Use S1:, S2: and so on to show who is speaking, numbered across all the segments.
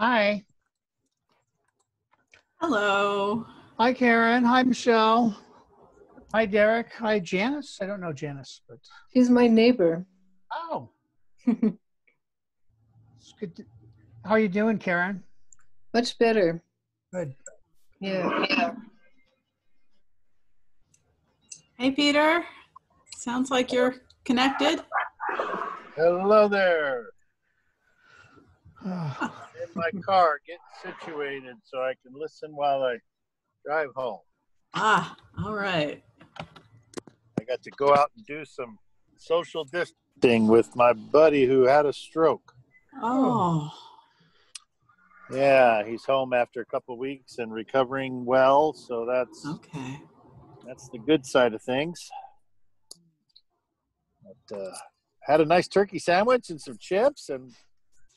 S1: Hi.
S2: Hello.
S1: Hi, Karen. Hi, Michelle. Hi, Derek. Hi, Janice. I don't know Janice, but
S3: She's my neighbor.
S1: oh, it's good. To, how are you doing, Karen?
S3: Much better.
S1: Good.
S3: Yeah. Yeah.
S2: Hey, Peter. Sounds like you're connected.
S4: Hello there. My car, getting situated so I can listen while I drive home.
S2: Ah, all right.
S4: I got to go out and do some social distancing with my buddy who had a stroke.
S2: Oh,
S4: Yeah, he's home after a couple weeks and recovering well, so that's
S2: okay.
S4: that's the good side of things. But, uh, had a nice turkey sandwich and some chips and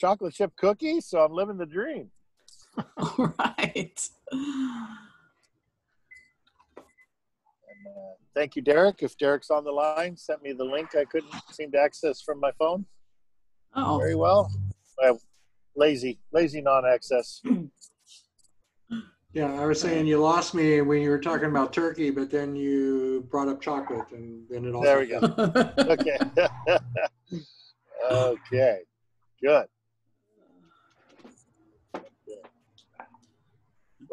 S4: chocolate chip cookies, so I'm living the dream.
S2: All right.
S4: And, uh, thank you, Derek. If Derek's on the line, sent me the link I couldn't seem to access from my phone.
S2: Oh,
S4: Very well. Uh, lazy, lazy non-access.
S5: Yeah, I was saying you lost me when you were talking about turkey, but then you brought up chocolate and then it all.
S4: There we go. Okay. okay. Good.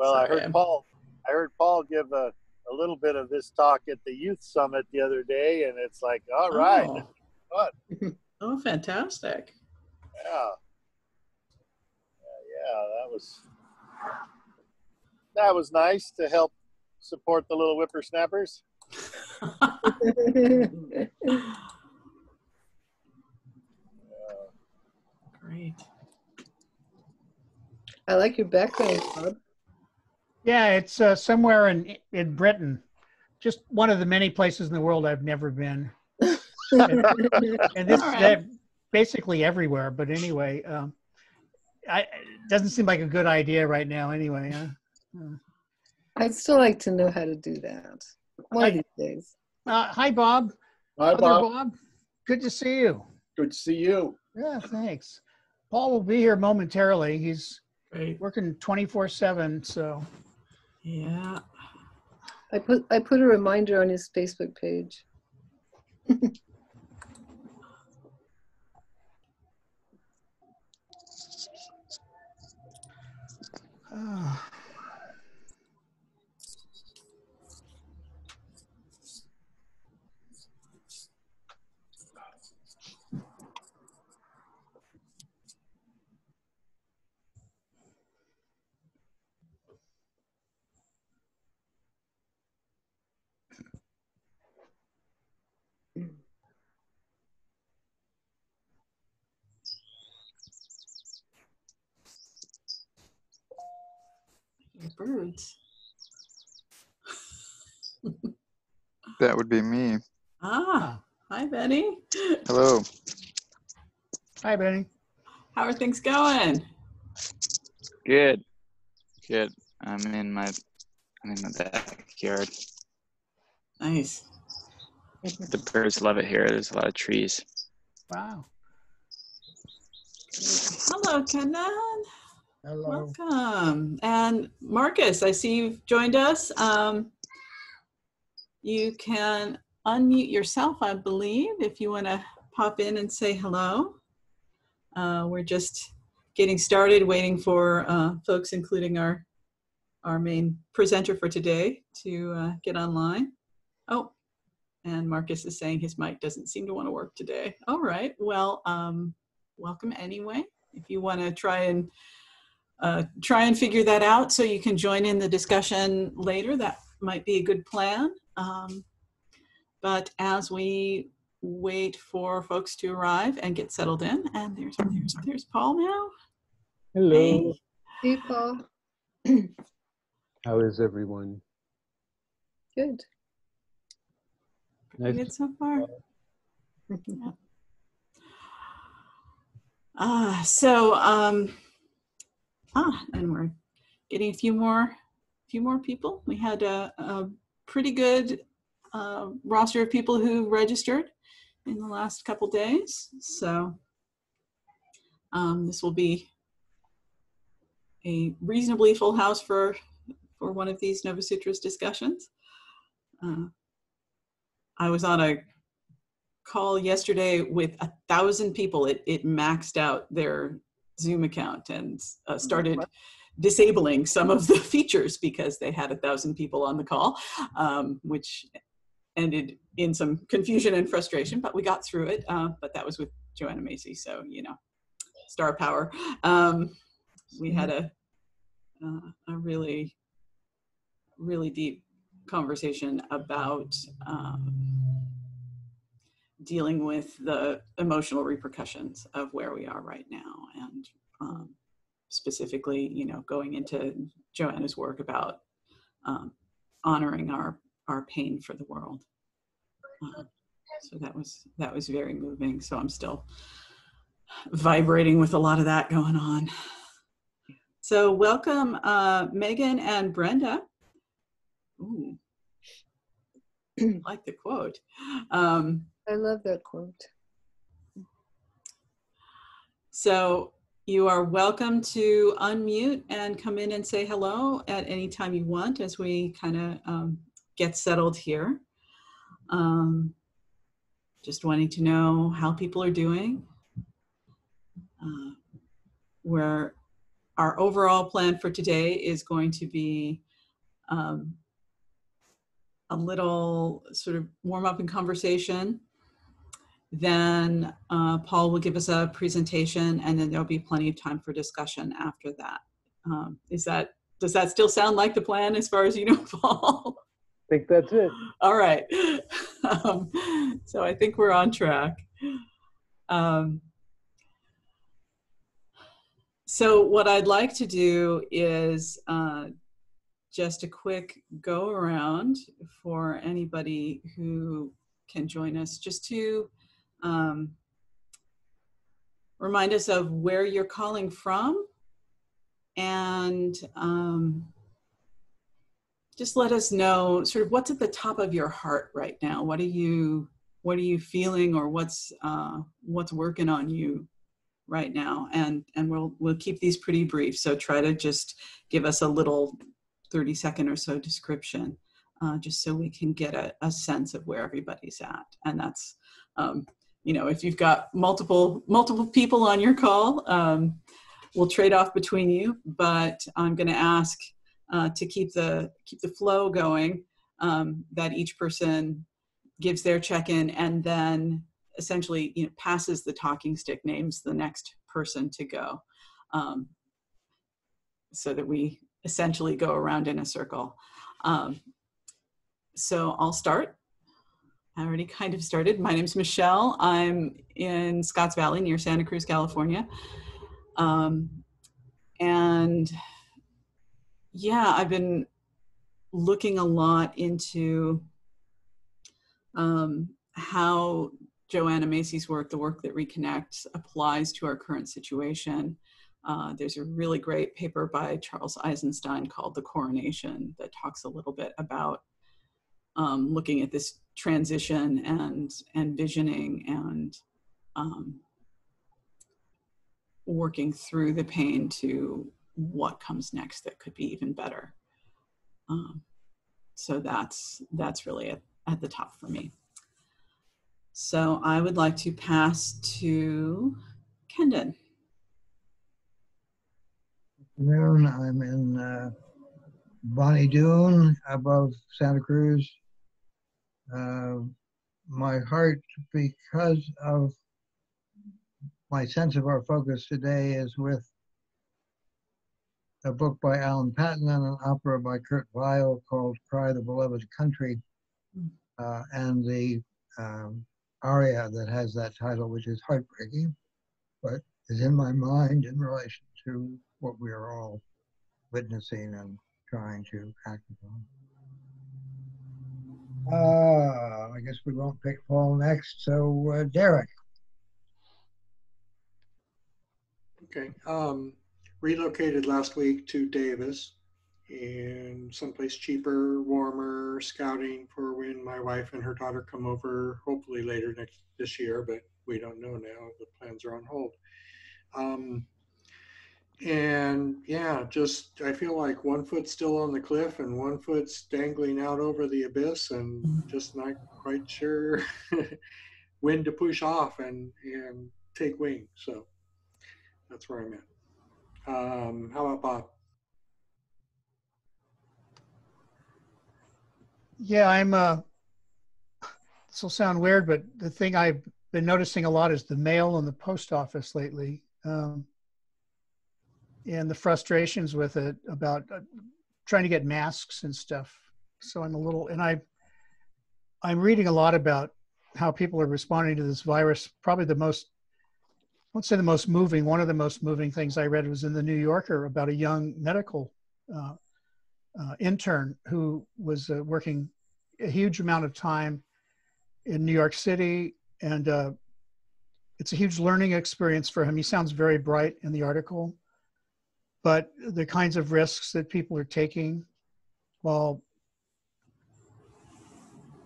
S4: Well, I
S2: Sorry.
S4: heard Paul. I heard Paul give a, a little bit of this talk at the youth summit the other day, and it's like, all oh. right,
S2: Oh.
S4: fun.
S2: oh, fantastic.
S4: Yeah. Yeah, yeah, that was that was nice to help support the little whippersnappers.
S2: Great.
S3: I like your background, Bob.
S1: Yeah, it's uh, somewhere in in Britain, just one of the many places in the world I've never been, and this
S2: All right.
S1: that basically everywhere. But anyway, um, I, it doesn't seem like a good idea right now. Anyway, huh?
S3: I'd still like to know how to do that. One of these days.
S1: Uh, hi, Bob.
S6: Hi,
S1: Other
S6: Bob.
S1: Good to see you.
S6: Good to see you.
S1: Yeah, thanks. Paul will be here momentarily. He's
S2: Great.
S1: working 24 7. So,
S2: Yeah.
S3: I put I put a reminder on his Facebook page.
S1: uh,
S2: birds.
S7: That would be me.
S2: Ah, hi, Benny.
S7: Hello.
S1: hi, Benny.
S2: How are things going?
S7: Good. Good. I'm in my I'm in my backyard.
S2: Nice.
S7: The birds love it here. There's a lot of trees.
S1: Wow.
S2: Hello, Kenan.
S1: Hello.
S2: Welcome. And Marcus, I see you've joined us. Um, you can unmute yourself, I believe, if you want to pop in and say hello. Uh, we're just getting started, waiting for uh, folks, including our our main presenter for today, to uh, get online. Oh, and Marcus is saying his mic doesn't seem to want to work today. All right. Well, um, welcome anyway. If you want to try and uh, try and figure that out so you can join in the discussion later. That might be a good plan. Um, but as we wait for folks to arrive and get settled in, and there's there's there's Paul now.
S6: Hello.
S3: Hey, Paul.
S6: How is everyone?
S3: Good.
S6: Nice.
S2: good so far. Yeah. Ah, so um, ah, and we're getting a few more, few more people. We had a, a pretty good uh, roster of people who registered in the last couple days. So um, this will be a reasonably full house for for one of these Nova Sutras discussions. Uh, I was on a call yesterday with a thousand people. It it maxed out their Zoom account and uh, started disabling some of the features because they had a thousand people on the call, um, which ended in some confusion and frustration. But we got through it. Uh, but that was with Joanna Macy, so you know, star power. Um, we had a uh, a really really deep conversation about um, dealing with the emotional repercussions of where we are right now and um, specifically you know going into joanna's work about um, honoring our our pain for the world. Uh, so that was that was very moving. So i'm still vibrating with a lot of that going on. So welcome uh, megan and brenda. Ooh. like the quote. Um,
S3: I love that quote.
S2: So you are welcome to unmute and come in and say hello at any time you want as we kind of um, get settled here. Um, just wanting to know how people are doing. Uh, where our overall plan for today is going to be um, a little sort of warm up and conversation then uh, Paul will give us a presentation and then there'll be plenty of time for discussion after that. Um, is that, does that still sound like the plan as far as you know, Paul?
S6: I think that's it.
S2: All right. Um, so I think we're on track. Um, so what I'd like to do is uh, just a quick go around for anybody who can join us just to um, remind us of where you're calling from and um, just let us know sort of what's at the top of your heart right now. What are you what are you feeling or what's uh, what's working on you right now? And and we'll we'll keep these pretty brief. So try to just give us a little 30 second or so description uh, just so we can get a, a sense of where everybody's at. And that's um, you know if you've got multiple multiple people on your call um, we'll trade off between you but i'm going to ask uh, to keep the keep the flow going um, that each person gives their check-in and then essentially you know passes the talking stick names the next person to go um, so that we essentially go around in a circle. Um, so i'll start I already kind of started. My name's Michelle. I'm in Scotts Valley near Santa Cruz, California. Um, and yeah, I've been looking a lot into um, how Joanna Macy's work, the work that reconnects, applies to our current situation. Uh, there's a really great paper by Charles Eisenstein called The Coronation that talks a little bit about um, looking at this transition and and visioning and um, working through the pain to what comes next that could be even better. Um, so that's that's really at, at the top for me. So I would like to pass to Kendon.
S8: afternoon. I'm in uh, Bonnie Doon above Santa Cruz. Uh, my heart, because of my sense of our focus today, is with a book by Alan Paton and an opera by Kurt Weill called Cry the Beloved Country, uh, and the um, aria that has that title, which is heartbreaking, but is in my mind in relation to what we are all witnessing and trying to act upon. Uh, I guess we won't pick Paul next. So uh, Derek.
S5: Okay. Um, relocated last week to Davis and someplace cheaper, warmer, scouting for when my wife and her daughter come over, hopefully later next this year, but we don't know now. The plans are on hold. Um, and yeah, just I feel like one foot's still on the cliff and one foot's dangling out over the abyss, and just not quite sure when to push off and and take wing. So that's where I'm at. Um, how about Bob?
S1: Yeah, I'm. Uh, this will sound weird, but the thing I've been noticing a lot is the mail and the post office lately, um, and the frustrations with it about uh, trying to get masks and stuff. So I'm a little, and I, I'm reading a lot about how people are responding to this virus. Probably the most, I won't say the most moving. One of the most moving things I read was in the New Yorker about a young medical uh, uh, intern who was uh, working a huge amount of time in New York City, and uh, it's a huge learning experience for him. He sounds very bright in the article, but the kinds of risks that people are taking, well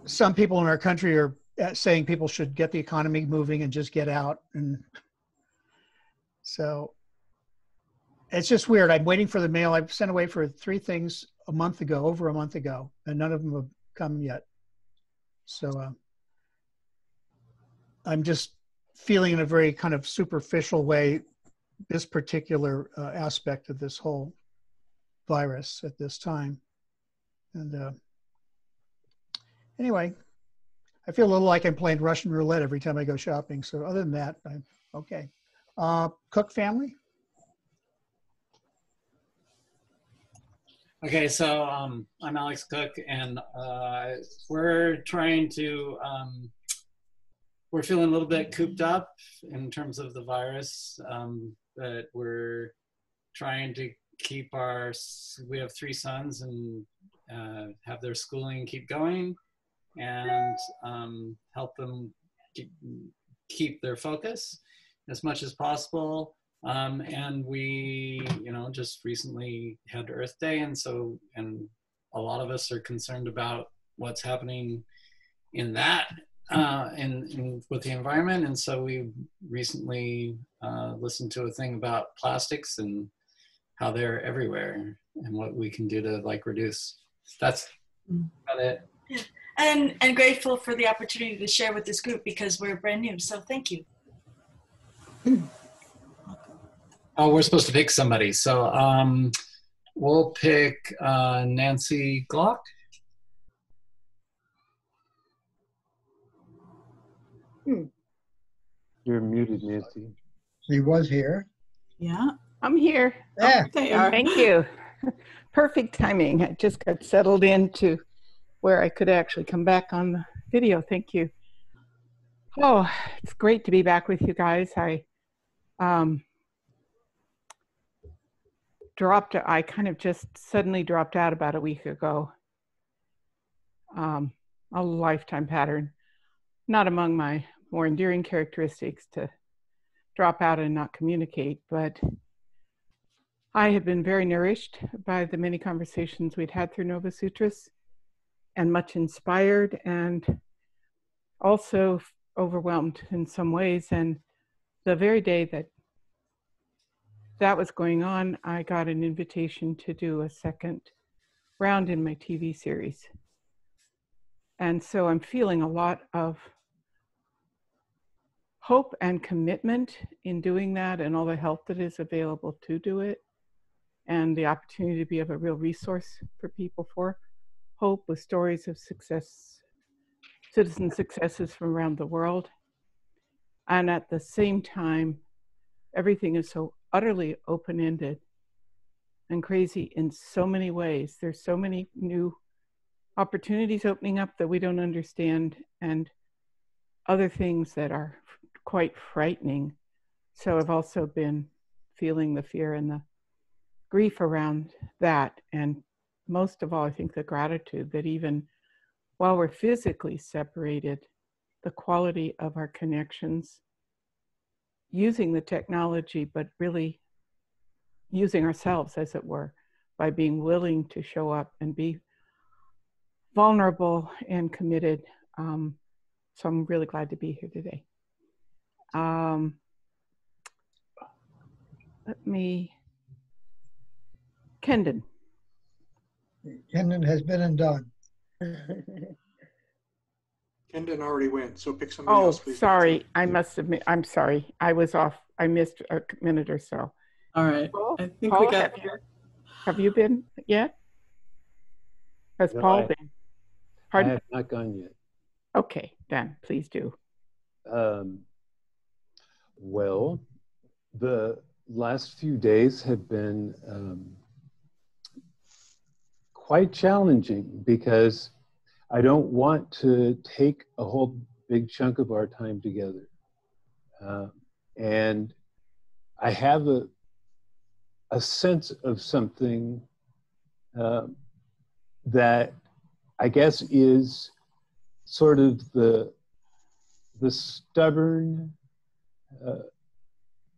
S1: some people in our country are uh, saying people should get the economy moving and just get out, and so it's just weird. I'm waiting for the mail. I've sent away for three things a month ago, over a month ago, and none of them have come yet. So uh, I'm just feeling in a very kind of superficial way this particular uh, aspect of this whole virus at this time. And uh, anyway, I feel a little like I'm playing Russian roulette every time I go shopping. So other than that, I'm okay. Uh, Cook family?
S9: Okay, so um, I'm Alex Cook, and uh, we're trying to, um, we're feeling a little bit cooped up in terms of the virus, um, but we're trying to keep our, we have three sons and uh, have their schooling keep going and um, help them keep, keep their focus as much as possible. Um, and we, you know, just recently had Earth Day, and so, and a lot of us are concerned about what's happening in that, uh, in, in with the environment. And so we recently uh, listened to a thing about plastics and how they're everywhere and what we can do to like reduce. That's about it.
S10: Yeah. And and grateful for the opportunity to share with this group because we're brand new. So thank you.
S9: Oh, we're supposed to pick somebody. So um, we'll pick uh, Nancy Glock.
S6: You're muted, Nancy.
S8: He was here.
S2: Yeah.
S11: I'm here.
S8: Yeah.
S2: They are.
S11: Thank you. Perfect timing. I just got settled into where I could actually come back on the video. Thank you. Oh, it's great to be back with you guys. I um, dropped, I kind of just suddenly dropped out about a week ago. Um, a lifetime pattern, not among my more endearing characteristics to drop out and not communicate, but I have been very nourished by the many conversations we'd had through Nova Sutras and much inspired and also overwhelmed in some ways. And the very day that that was going on, I got an invitation to do a second round in my TV series. And so I'm feeling a lot of hope and commitment in doing that and all the help that is available to do it and the opportunity to be of a real resource for people for hope with stories of success citizen successes from around the world. And at the same time everything is so utterly open-ended and crazy in so many ways. There's so many new opportunities opening up that we don't understand and other things that are quite frightening. So i've also been feeling the fear and the grief around that. And most of all i think the gratitude that even while we're physically separated the quality of our connections using the technology but really using ourselves as it were by being willing to show up and be vulnerable and committed um, so i'm really glad to be here today um, let me Kendon.
S8: Kendon has been and done.
S5: Kendon already went, so pick somebody
S11: Oh,
S5: else, please.
S11: sorry. I must admit, I'm sorry. I was off. I missed a minute or so.
S2: All right.
S11: Paul?
S2: I think
S11: Paul,
S2: we got.
S11: have you- Have you been yet? Has
S6: No,
S11: Paul
S6: I-
S11: been?
S6: I
S11: Pardon?
S6: have not gone yet.
S11: Okay, then, please do.
S6: Um, well, the last few days have been um, quite challenging because I don't want to take a whole big chunk of our time together. Uh, and I have a, a sense of something uh, that I guess is sort of the the stubborn, uh,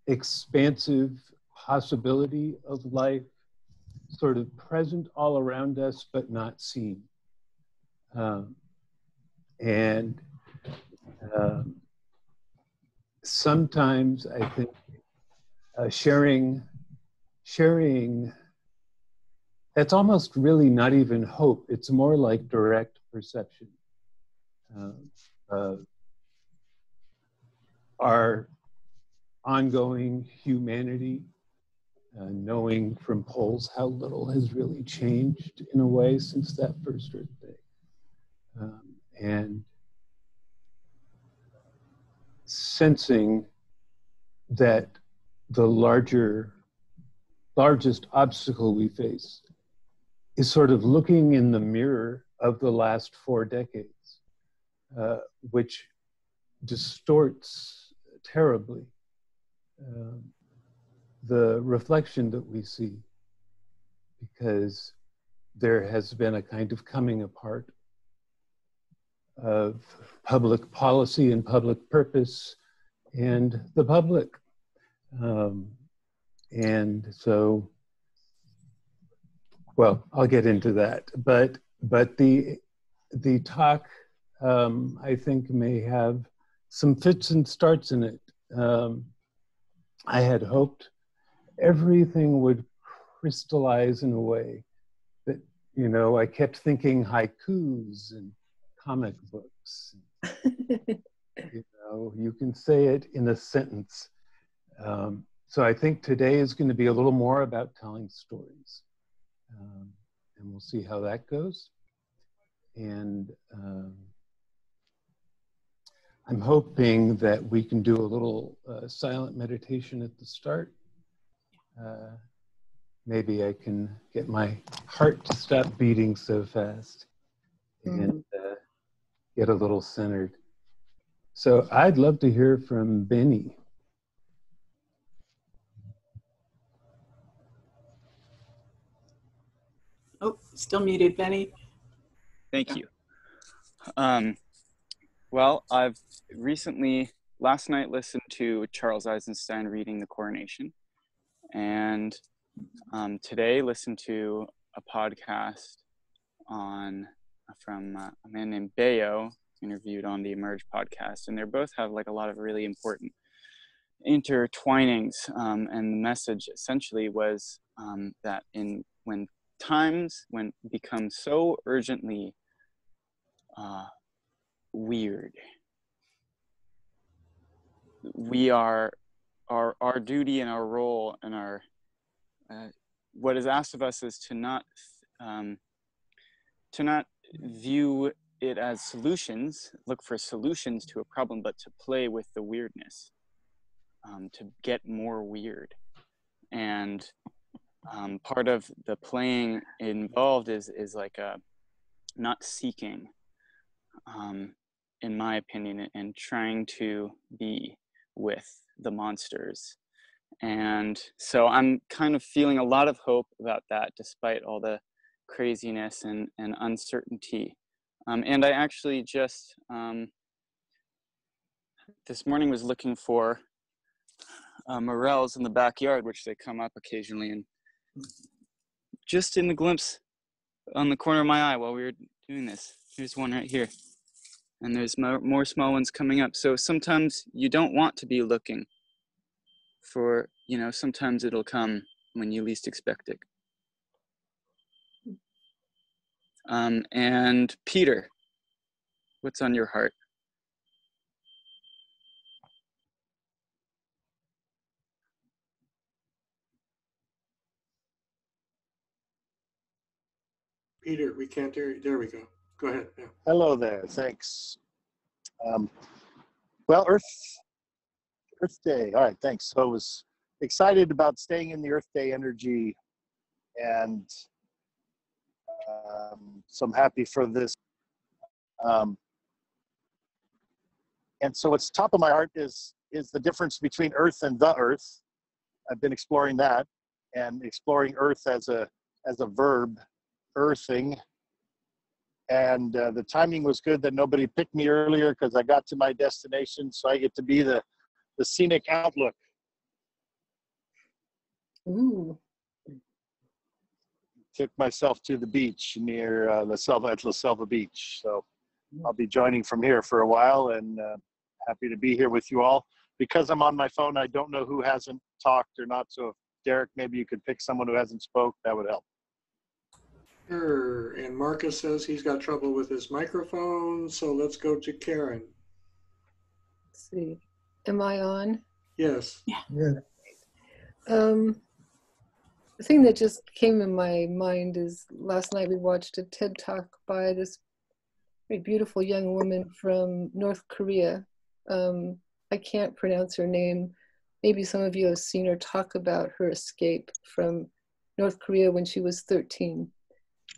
S6: expansive possibility of life, sort of present all around us but not seen. Um, and um, sometimes I think uh, sharing, sharing, that's almost really not even hope. It's more like direct perception. Uh, uh, our ongoing humanity, uh, knowing from polls how little has really changed in a way since that first Earth Day. Um, and sensing that the larger, largest obstacle we face is sort of looking in the mirror of the last four decades, uh, which distorts terribly um, the reflection that we see because there has been a kind of coming apart of public policy and public purpose and the public. Um, and so, well, I'll get into that. But but the the talk um, I think may have some fits and starts in it. Um, I had hoped everything would crystallize in a way that, you know, I kept thinking haikus and comic books. you know, you can say it in a sentence. Um, so I think today is going to be a little more about telling stories. Um, and we'll see how that goes. And um, I'm hoping that we can do a little uh, silent meditation at the start. Uh, maybe I can get my heart to stop beating so fast and uh, get a little centered. So I'd love to hear from Benny.
S2: Oh, still muted, Benny.
S7: Thank you. Um, well, I've recently, last night, listened to Charles Eisenstein reading the coronation, and um, today listened to a podcast on from uh, a man named Bayo, interviewed on the Emerge podcast, and they both have like a lot of really important intertwinings. Um, and the message essentially was um, that in when times when become so urgently uh, weird. We are our our duty and our role and our uh, what is asked of us is to not um, to not view it as solutions, look for solutions to a problem, but to play with the weirdness, um, to get more weird, and um, part of the playing involved is is like a not seeking um, in my opinion, and trying to be with the monsters. And so I'm kind of feeling a lot of hope about that, despite all the craziness and, and uncertainty. Um, and I actually just um, this morning was looking for uh, morels in the backyard, which they come up occasionally, and just in the glimpse on the corner of my eye while we were doing this, here's one right here and there's more, more small ones coming up. So sometimes you don't want to be looking for, you know, sometimes it'll come when you least expect it. Um, and Peter, what's on your heart?
S5: Peter, we can't hear you. There we go. Go ahead. Yeah.
S4: Hello there. Thanks. Um, well, Earth Earth Day. All right. Thanks. So I was excited about staying in the Earth Day energy, and um, so I'm happy for this. Um, and so what's top of my heart is is the difference between Earth and the Earth. I've been exploring that and exploring Earth as a as a verb, earthing. And uh, the timing was good that nobody picked me earlier because I got to my destination, so I get to be the the scenic outlook.
S3: Ooh.
S4: Took myself to the beach near uh, La Selva at La Selva Beach, so I'll be joining from here for a while, and uh, happy to be here with you all. Because I'm on my phone, I don't know who hasn't talked or not. So, if Derek, maybe you could pick someone who hasn't spoke. That would help.
S5: Sure. And Marcus says he's got trouble with his microphone, so let's go to Karen.
S3: Let's see. Am I on?
S5: Yes.
S8: Yeah.
S3: Um, the thing that just came in my mind is last night we watched a TED talk by this very beautiful young woman from North Korea. Um, I can't pronounce her name. Maybe some of you have seen her talk about her escape from North Korea when she was 13.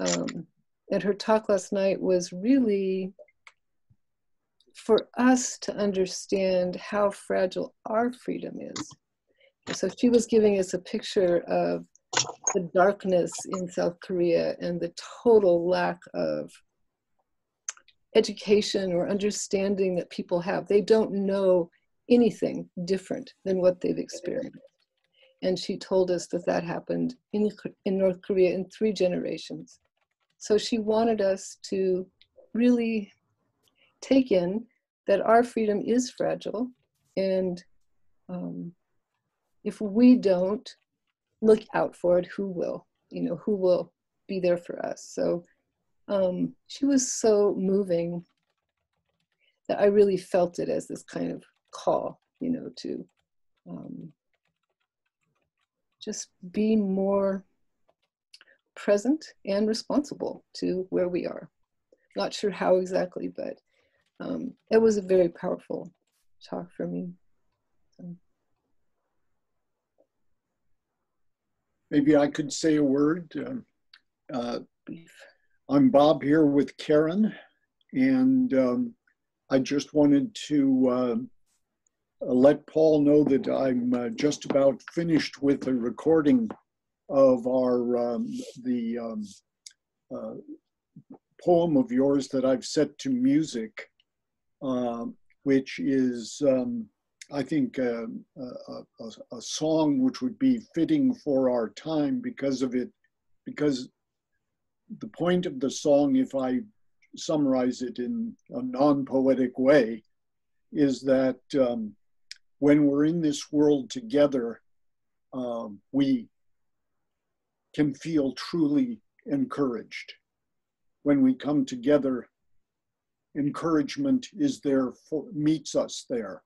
S3: Um, and her talk last night was really for us to understand how fragile our freedom is. So she was giving us a picture of the darkness in South Korea and the total lack of education or understanding that people have. They don't know anything different than what they've experienced. And she told us that that happened in, in North Korea in three generations. So she wanted us to really take in that our freedom is fragile. And um, if we don't look out for it, who will? You know, who will be there for us? So um, she was so moving that I really felt it as this kind of call, you know, to um, just be more present and responsible to where we are. Not sure how exactly, but um, it was a very powerful talk for me. So.
S12: Maybe I could say a word. Um, uh, I'm Bob here with Karen, and um, I just wanted to uh, let Paul know that I'm uh, just about finished with the recording of our um, the um, uh, poem of yours that I've set to music, uh, which is um, I think uh, a, a, a, song which would be fitting for our time because of it, because the point of the song, if I summarize it in a non-poetic way, is that um, when we're in this world together, um, we can feel truly encouraged. When we come together, encouragement is there for meets us there,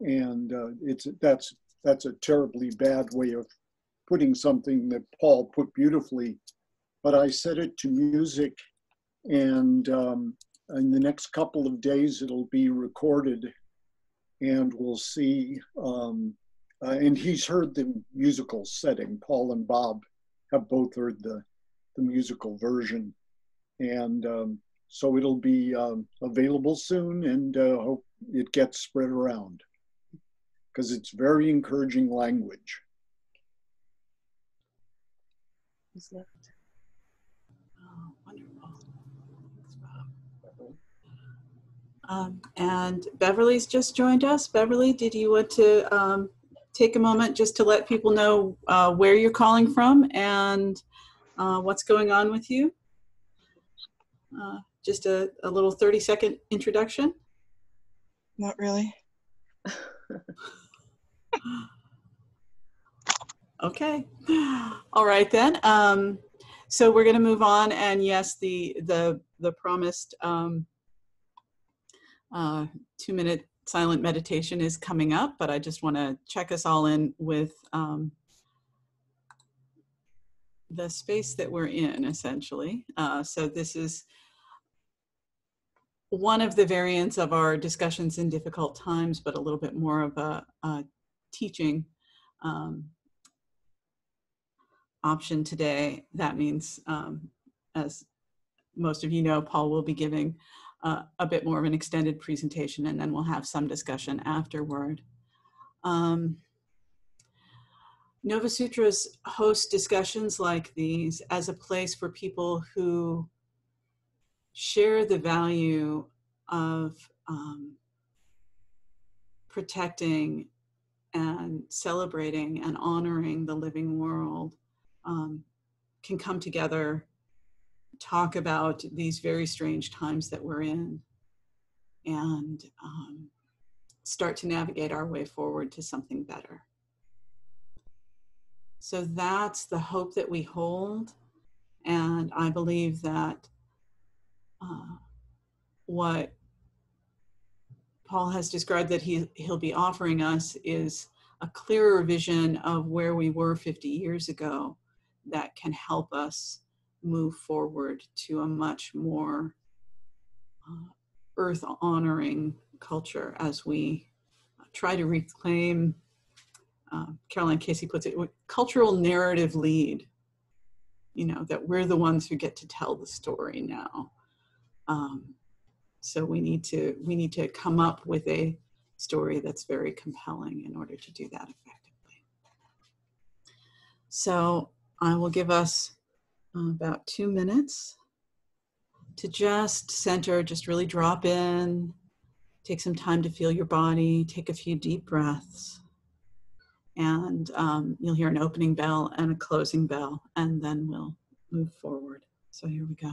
S12: and uh, it's that's that's a terribly bad way of putting something that Paul put beautifully. But I set it to music, and um, in the next couple of days it'll be recorded, and we'll see. Um, uh, and he's heard the musical setting. Paul and Bob have both heard the the musical version, and um, so it'll be um, available soon, and uh, hope it gets spread around because it's very encouraging language.
S3: Who's left?
S2: Oh, wonderful. Um, and Beverly's just joined us. Beverly, did you want to um, take a moment just to let people know uh, where you're calling from and uh, what's going on with you? Uh, just a, a little 30 second introduction.
S13: Not really.
S2: okay. All right then. Um, so we're going to move on, and yes, the the the promised um, uh, two minute silent meditation is coming up, but I just want to check us all in with um, the space that we're in, essentially. Uh, so this is one of the variants of our discussions in difficult times, but a little bit more of a, a teaching um, option today. That means, um, as most of you know, Paul will be giving uh, a bit more of an extended presentation and then we'll have some discussion afterward. Um, Nova Sutras hosts discussions like these as a place for people who share the value of um, protecting and celebrating and honoring the living world um, can come together talk about these very strange times that we're in and um, start to navigate our way forward to something better. So that's the hope that we hold. And I believe that uh, what Paul has described that he, he'll be offering us is a clearer vision of where we were 50 years ago that can help us move forward to a much more uh, earth honoring culture as we try to reclaim, uh, Caroline Casey puts it, cultural narrative lead. You know, that we're the ones who get to tell the story now. Um, so we need to we need to come up with a story that's very compelling in order to do that effectively. So I will give us uh, about two minutes to just center, just really drop in, take some time to feel your body, take a few deep breaths. And um, you'll hear an opening bell and a closing bell, and then we'll move forward. So here we go.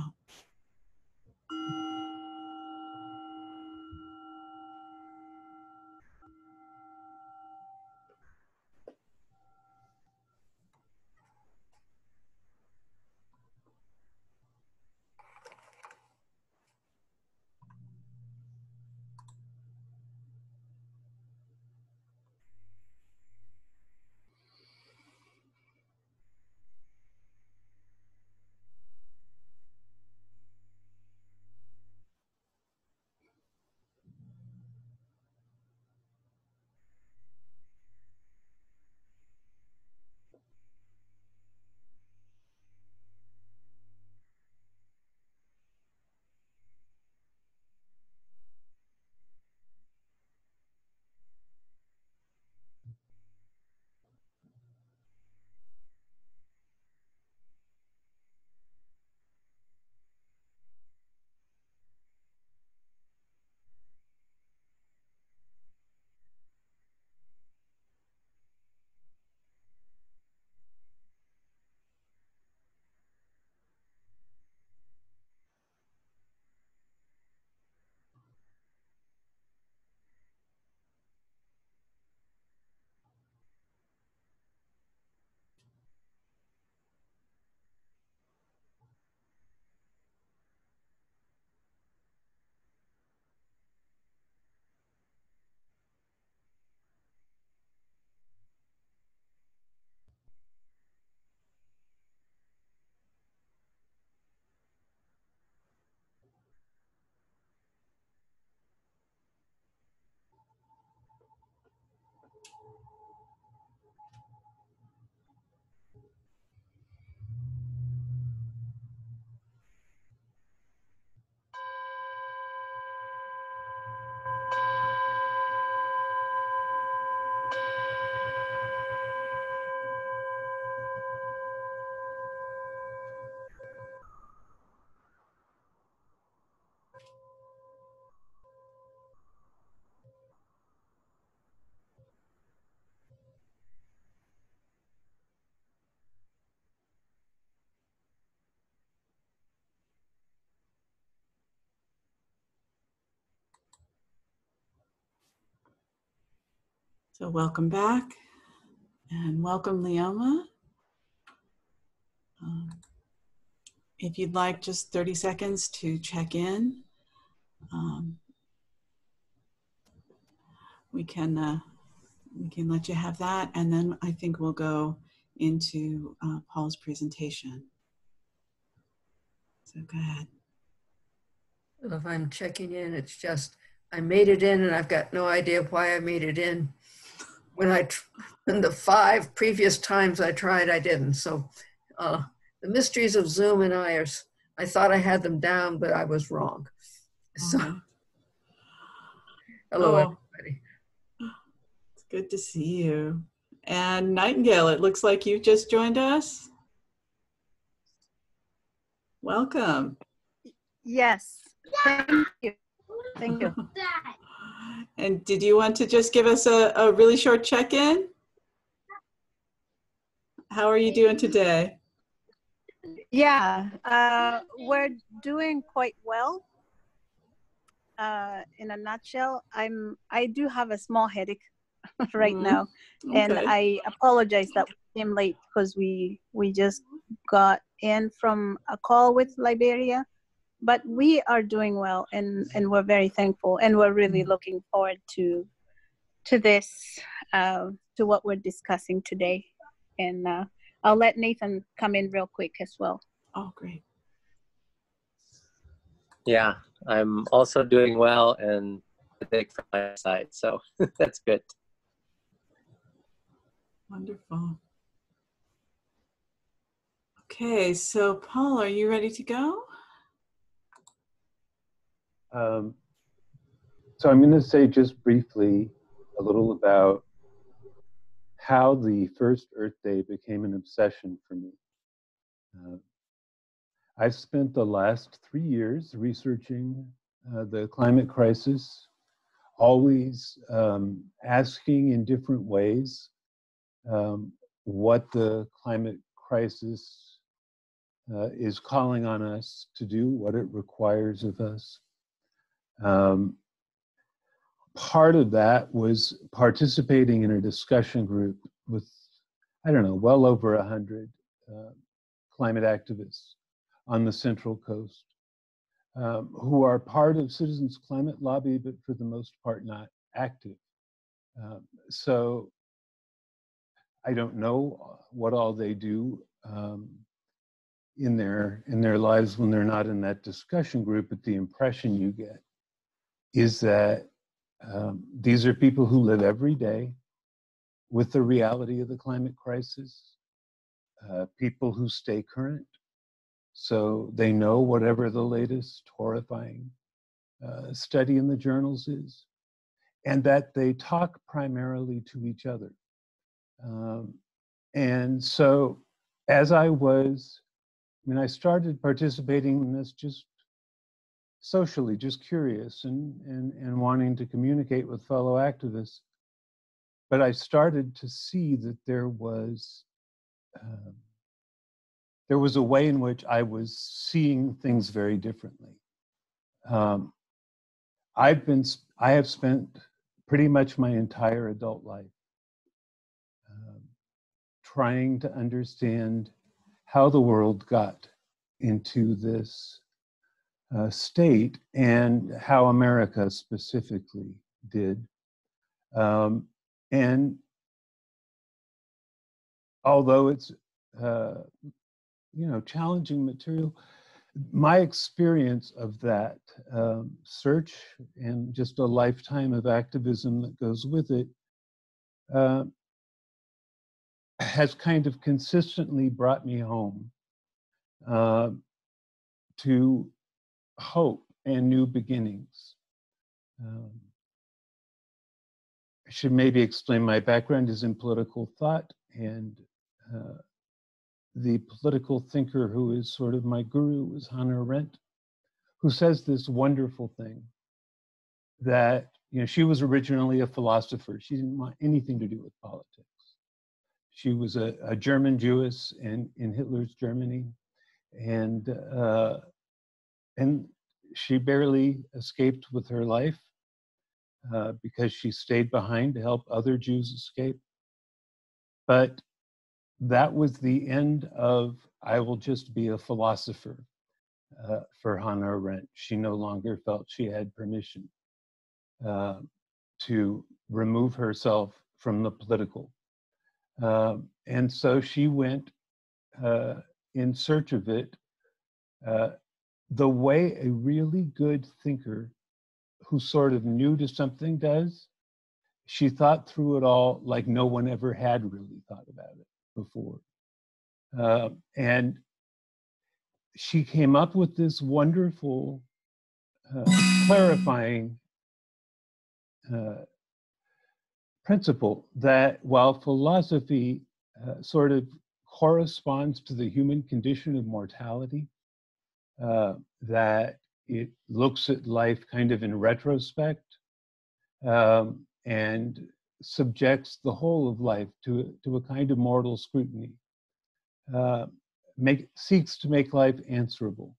S2: So welcome back and welcome Leoma. Um, if you'd like just 30 seconds to check in, um, we can uh, we can let you have that, and then I think we'll go into uh, Paul's presentation. So go ahead.
S14: If I'm checking in, it's just I made it in, and I've got no idea why I made it in. When I, in the five previous times I tried, I didn't. So, uh, the mysteries of Zoom and I are. I thought I had them down, but I was wrong. So,
S2: Uh-huh.
S14: hello,
S2: Oh.
S14: everybody.
S2: It's good to see you. And Nightingale, it looks like you've just joined us. Welcome.
S15: Yes. Thank you. Thank you.
S2: And did you want to just give us a, a really short check-in? How are you doing today?
S15: Yeah, uh, we're doing quite well. Uh, in a nutshell, I'm I do have a small headache right
S2: Mhm.
S15: now, and I apologize that we came late because we we just got in from a call with Liberia, but we are doing well, and and we're very thankful, and we're really looking forward to to this uh, to what we're discussing today, and uh, I'll let Nathan come in real quick as well.
S2: Oh, great.
S16: Yeah, I'm also doing well and big from my side, so that's good.
S2: Wonderful. Okay, so Paul, are you ready to go?
S6: Um, so I'm going to say just briefly a little about how the first Earth Day became an obsession for me. Uh, I've spent the last three years researching uh, the climate crisis, always um, asking in different ways um, what the climate crisis uh, is calling on us to do, what it requires of us. Um, part of that was participating in a discussion group with, I don't know, well over a hundred uh, climate activists on the Central Coast um, who are part of Citizens Climate Lobby, but for the most part not active. Um, so I don't know what all they do um, in their in their lives when they're not in that discussion group, but the impression you get is that um, these are people who live every day with the reality of the climate crisis, uh, people who stay current, so they know whatever the latest horrifying uh, study in the journals is, and that they talk primarily to each other. Um, and so, as I was, I mean, I started participating in this just socially, just curious and, and, and wanting to communicate with fellow activists. But I started to see that there was um, there was a way in which I was seeing things very differently. Um, I've been I have spent pretty much my entire adult life um, trying to understand how the world got into this uh, state and how America specifically did. Um, and although it's uh, you know challenging material, my experience of that um, search and just a lifetime of activism that goes with it uh, has kind of consistently brought me home uh, to hope and new beginnings. Um, I should maybe explain my background is in political thought and uh, the political thinker who is sort of my guru is Hannah Arendt, who says this wonderful thing that you know she was originally a philosopher. She didn't want anything to do with politics. She was a, a German Jewess in, in Hitler's Germany, and uh, and she barely escaped with her life uh, because she stayed behind to help other Jews escape. But that was the end of I will just be a philosopher uh, for Hannah Arendt. She no longer felt she had permission uh, to remove herself from the political. Um, and so she went uh, in search of it uh, the way a really good thinker who sort of new to something does. She thought through it all like no one ever had really thought about it before. Uh, and she came up with this wonderful, uh, clarifying uh, principle that while philosophy uh, sort of corresponds to the human condition of mortality, uh, that it looks at life kind of in retrospect um, and subjects the whole of life to, to a kind of mortal scrutiny. Uh, make, seeks to make life answerable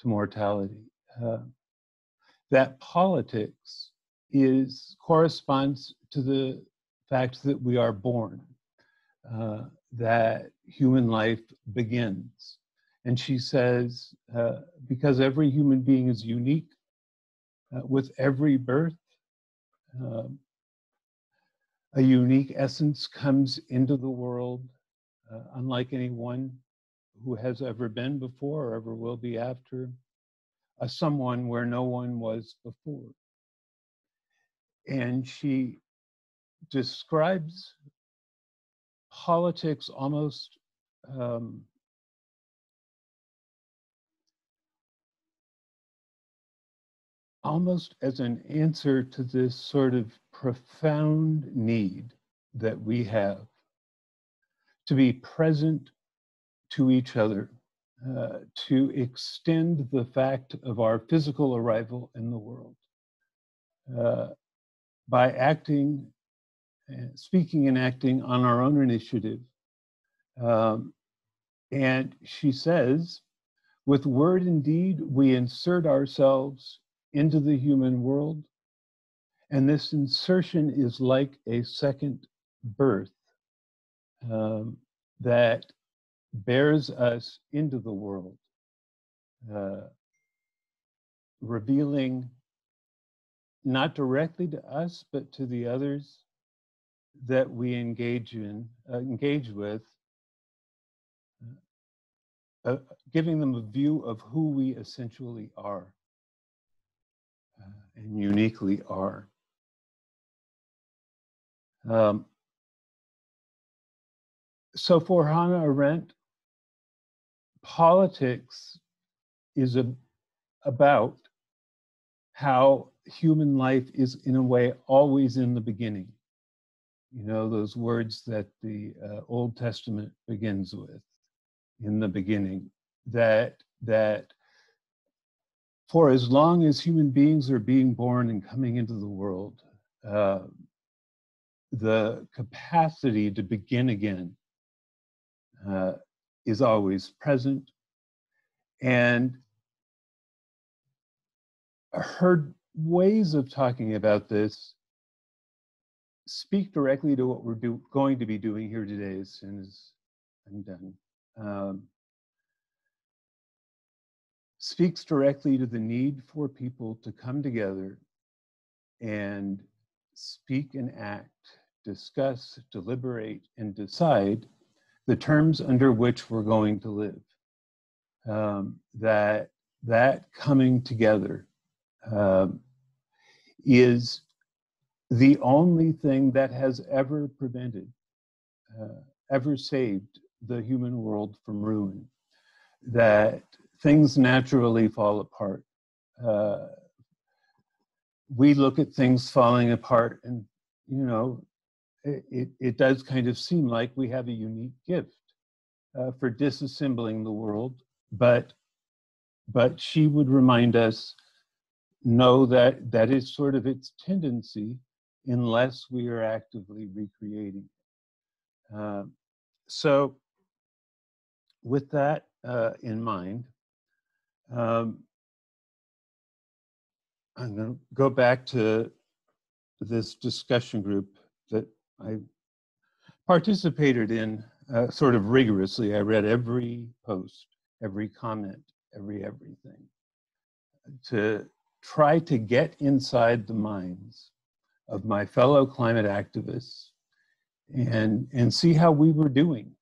S6: to mortality. Uh, that politics is corresponds to the fact that we are born, uh, that human life begins. And she says, uh, because every human being is unique, uh, with every birth, um, a unique essence comes into the world, uh, unlike anyone who has ever been before or ever will be after, a someone where no one was before. And she describes politics almost um, almost as an answer to this sort of profound need that we have to be present to each other, uh, to extend the fact of our physical arrival in the world. Uh, by acting, uh, speaking and acting on our own initiative. Um, and she says, with word and deed, we insert ourselves into the human world. And this insertion is like a second birth um, that bears us into the world, uh, revealing not directly to us, but to the others that we engage in, uh, engage with, uh, uh, giving them a view of who we essentially are and uniquely are. Um, so for Hannah Arendt, politics is a, about how human life is, in a way, always in the beginning. You know, those words that the uh, Old Testament begins with, in the beginning, that, that for as long as human beings are being born and coming into the world, uh, the capacity to begin again uh, is always present. And her ways of talking about this speak directly to what we're do, going to be doing here today as soon as I'm done. Um, speaks directly to the need for people to come together and speak and act, discuss, deliberate, and decide the terms under which we're going to live. Um, that that coming together um, is the only thing that has ever prevented, uh, ever saved the human world from ruin. That things naturally fall apart. Uh, we look at things falling apart, and you know, it, it, it, does kind of seem like we have a unique gift uh, for disassembling the world, but but she would remind us know that that is sort of its tendency unless we are actively recreating. Uh, so with that uh, in mind, um, I'm going to go back to this discussion group that I participated in uh, sort of rigorously. I read every post, every comment, every everything to try to get inside the minds of my fellow climate activists and, and see how we were doing.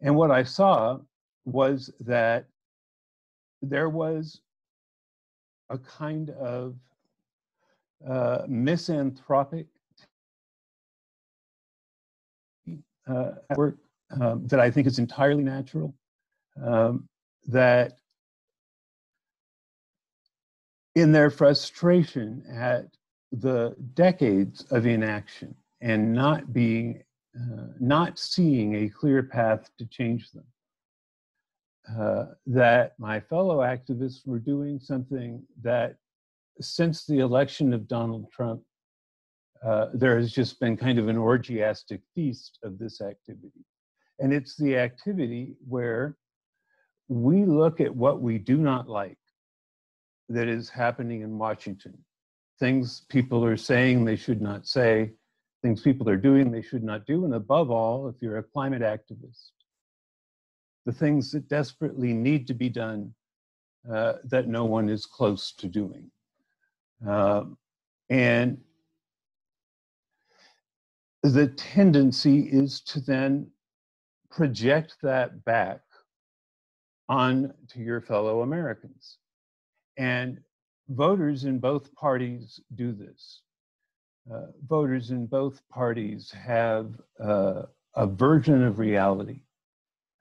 S6: And what I saw was that there was a kind of uh, misanthropic uh, work um, that I think is entirely natural. Um, that in their frustration at the decades of inaction and not being, uh, not seeing a clear path to change them, uh, that my fellow activists were doing something that since the election of Donald Trump, uh, there has just been kind of an orgiastic feast of this activity. And it's the activity where we look at what we do not like that is happening in Washington. Things people are saying they should not say, things people are doing they should not do, and above all, if you're a climate activist, the things that desperately need to be done uh, that no one is close to doing. Uh, and the tendency is to then project that back on to your fellow Americans. And voters in both parties do this. Uh, voters in both parties have uh, a version of reality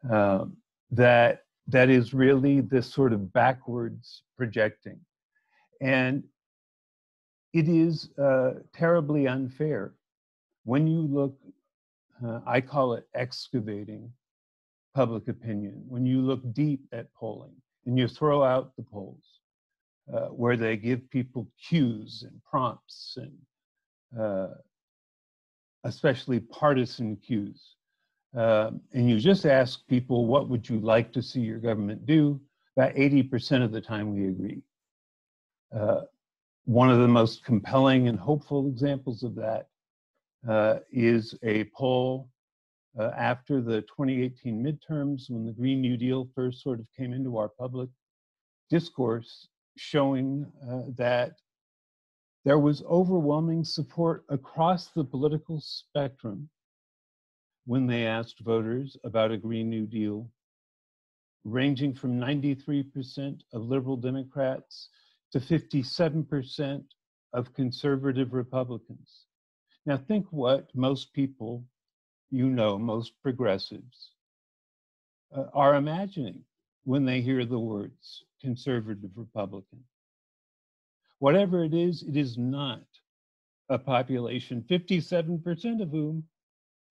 S6: um, that that is really this sort of backwards projecting, and it is uh, terribly unfair when you look. Uh, I call it excavating public opinion. When you look deep at polling and you throw out the polls, uh, where they give people cues and prompts and uh, especially partisan cues. Uh, and you just ask people, what would you like to see your government do? About 80% of the time we agree. Uh, one of the most compelling and hopeful examples of that uh, is a poll uh, after the 2018 midterms when the Green New Deal first sort of came into our public discourse showing uh, that there was overwhelming support across the political spectrum when they asked voters about a Green New Deal, ranging from 93% of liberal Democrats to 57% of conservative Republicans. Now, think what most people you know, most progressives uh, are imagining when they hear the words conservative Republican. Whatever it is, it is not a population, 57% of whom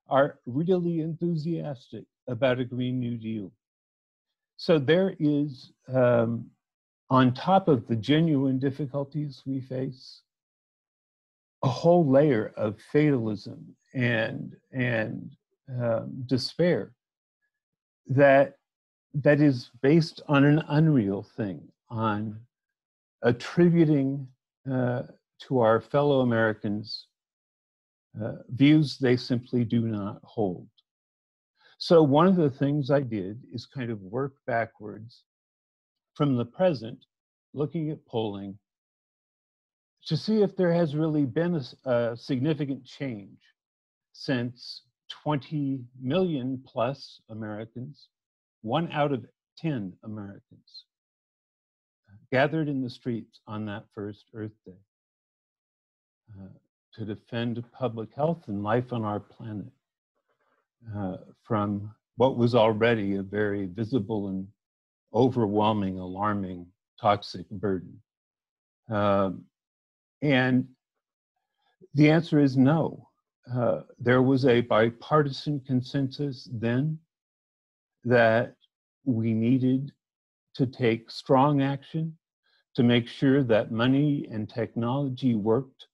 S6: are really enthusiastic about a Green New Deal. So there is, um, on top of the genuine difficulties we face, a whole layer of fatalism and and um, despair that that is based on an unreal thing, on attributing uh, to our fellow Americans uh, views they simply do not hold. So one of the things I did is kind of work backwards from the present, looking at polling, to see if there has really been a, a significant change since 20 million plus Americans, one out of 10 Americans, gathered in the streets on that first Earth Day uh, to defend public health and life on our planet uh, from what was already a very visible and overwhelming, alarming, toxic burden. Um, and the answer is no. Uh, there was a bipartisan consensus then that we needed to take strong action to make sure that money and technology worked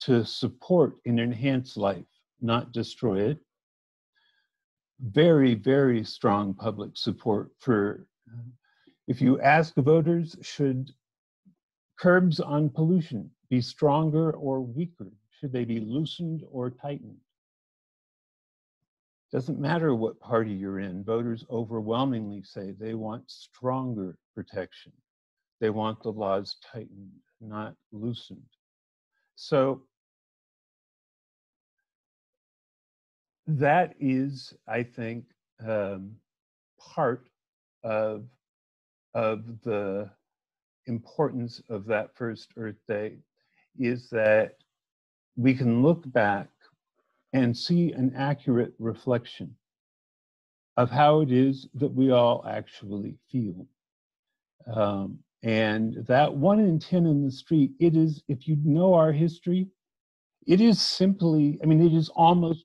S6: to support and enhance life, not destroy it. Very, very strong public support for, if you ask voters, should curbs on pollution be stronger or weaker? Should they be loosened or tightened? Doesn't matter what party you're in, voters overwhelmingly say they want stronger protection. They want the laws tightened, not loosened. So that is, I think, um, part of, of the importance of that first Earth Day is that we can look back and see an accurate reflection of how it is that we all actually feel. Um, and that one in 10 in the street, it is, if you know our history, it is simply, I mean, it is almost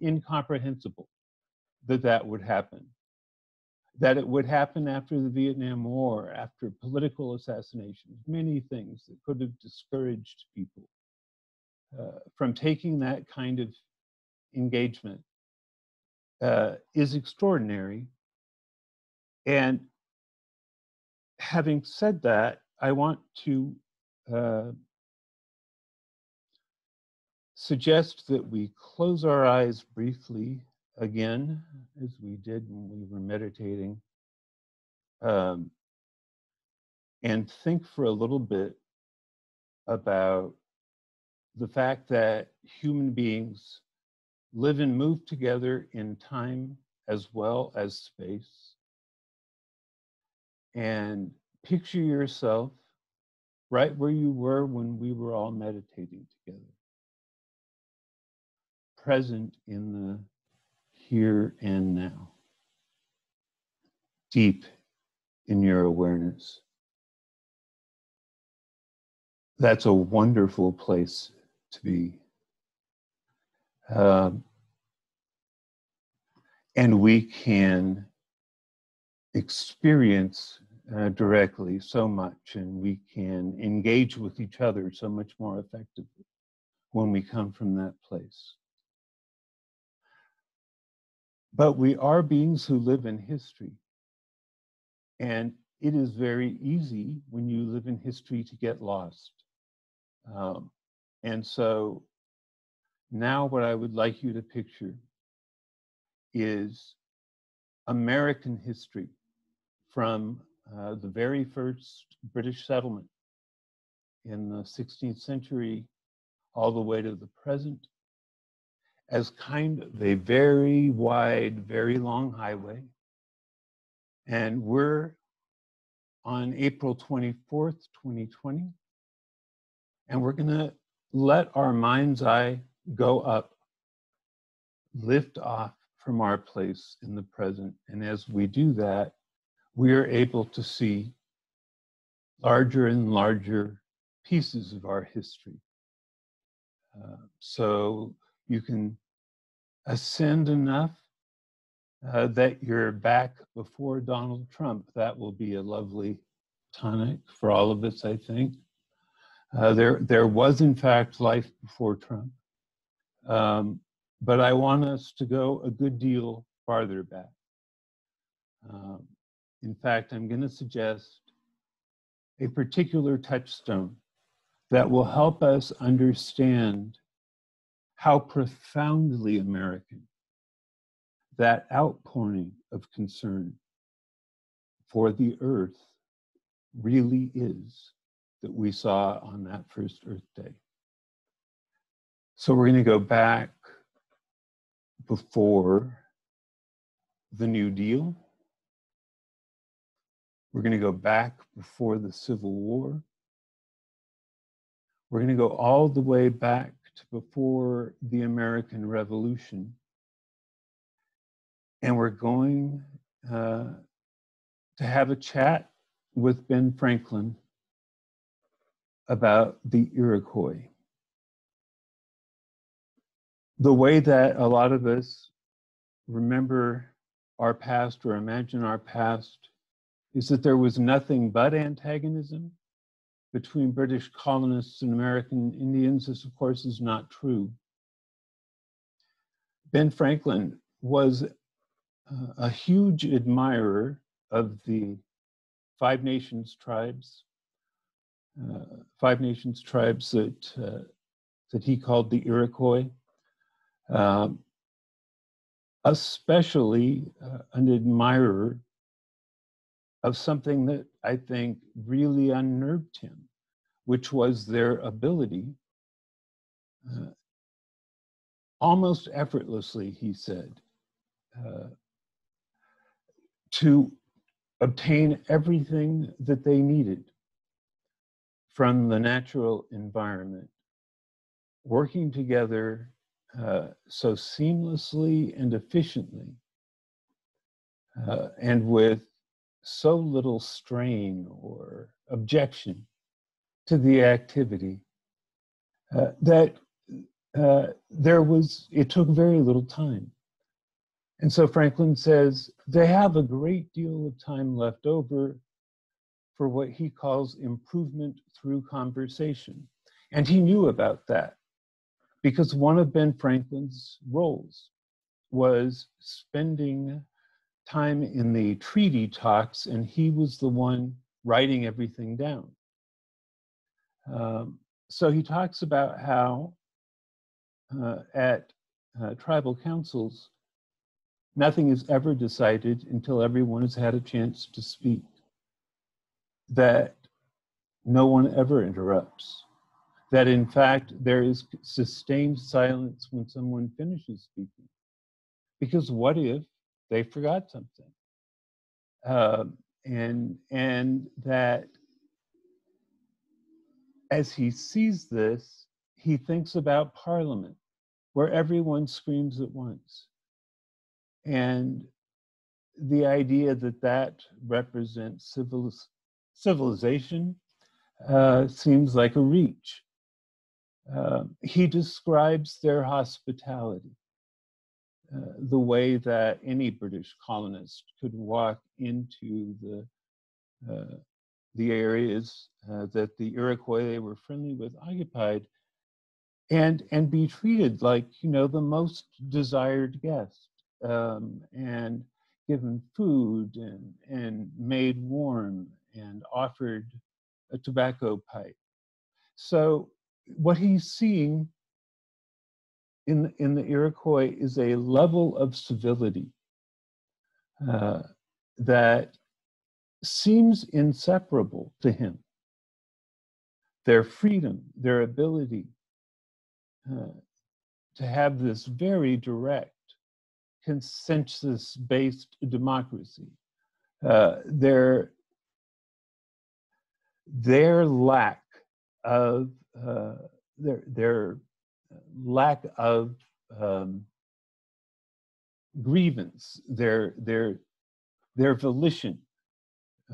S6: incomprehensible that that would happen. That it would happen after the Vietnam War, after political assassinations, many things that could have discouraged people uh, from taking that kind of engagement uh, is extraordinary. And having said that, I want to uh, suggest that we close our eyes briefly again, as we did when we were meditating, um, and think for a little bit about the fact that human beings live and move together in time as well as space. And picture yourself right where you were when we were all meditating together. Present in the here and now. Deep in your awareness. That's a wonderful place to be. Um, and we can experience uh, directly so much, and we can engage with each other so much more effectively when we come from that place. But we are beings who live in history. And it is very easy when you live in history to get lost. Um, and so now, what I would like you to picture is American history from uh, the very first British settlement in the 16th century all the way to the present as kind of a very wide, very long highway. And we're on April 24th, 2020. And we're going to let our mind's eye go up, lift off from our place in the present. And as we do that, we are able to see larger and larger pieces of our history. Uh, so you can ascend enough uh, that you're back before Donald Trump. That will be a lovely tonic for all of us, I think. Uh, there, there was in fact life before Trump. Um, but I want us to go a good deal farther back. Um, in fact, I'm going to suggest a particular touchstone that will help us understand how profoundly American that outpouring of concern for the earth really is that we saw on that first Earth Day. So we're going to go back before the New Deal. We're going to go back before the Civil War. We're going to go all the way back to before the American Revolution. And we're going uh, to have a chat with Ben Franklin about the Iroquois the way that a lot of us remember our past or imagine our past is that there was nothing but antagonism between British colonists and American Indians. This, of course, is not true. Ben Franklin was uh, a huge admirer of the Five Nations tribes, uh, Five Nations tribes that, uh, that he called the Iroquois. Um, especially uh, an admirer of something that I think really unnerved him, which was their ability, uh, almost effortlessly, he said, uh, to obtain everything that they needed from the natural environment, working together uh, so seamlessly and efficiently, uh, and with so little strain or objection to the activity uh, that uh, there was, it took very little time. And so Franklin says they have a great deal of time left over for what he calls improvement through conversation. And he knew about that because one of Ben Franklin's roles was spending time in the treaty talks, and he was the one writing everything down. Um, so he talks about how uh, at uh, tribal councils, nothing is ever decided until everyone has had a chance to speak. That no one ever interrupts. That in fact, there is sustained silence when someone finishes speaking. Because what if they forgot something? Uh, and, and that as he sees this, he thinks about Parliament, where everyone screams at once. And the idea that that represents civil, civilization uh, seems like a reach. Uh, he describes their hospitality, the way that any British colonist could walk into the uh, the areas uh, that the Iroquois they were friendly with occupied, and and be treated like you know the most desired guest, um, and given food and and made warm and offered a tobacco pipe. So what he's seeing in, in the Iroquois is a level of civility uh, that seems inseparable to him. Their freedom, their ability uh, to have this very direct, consensus based democracy, uh, their, their lack of uh, their their lack of um, grievance, their their their volition,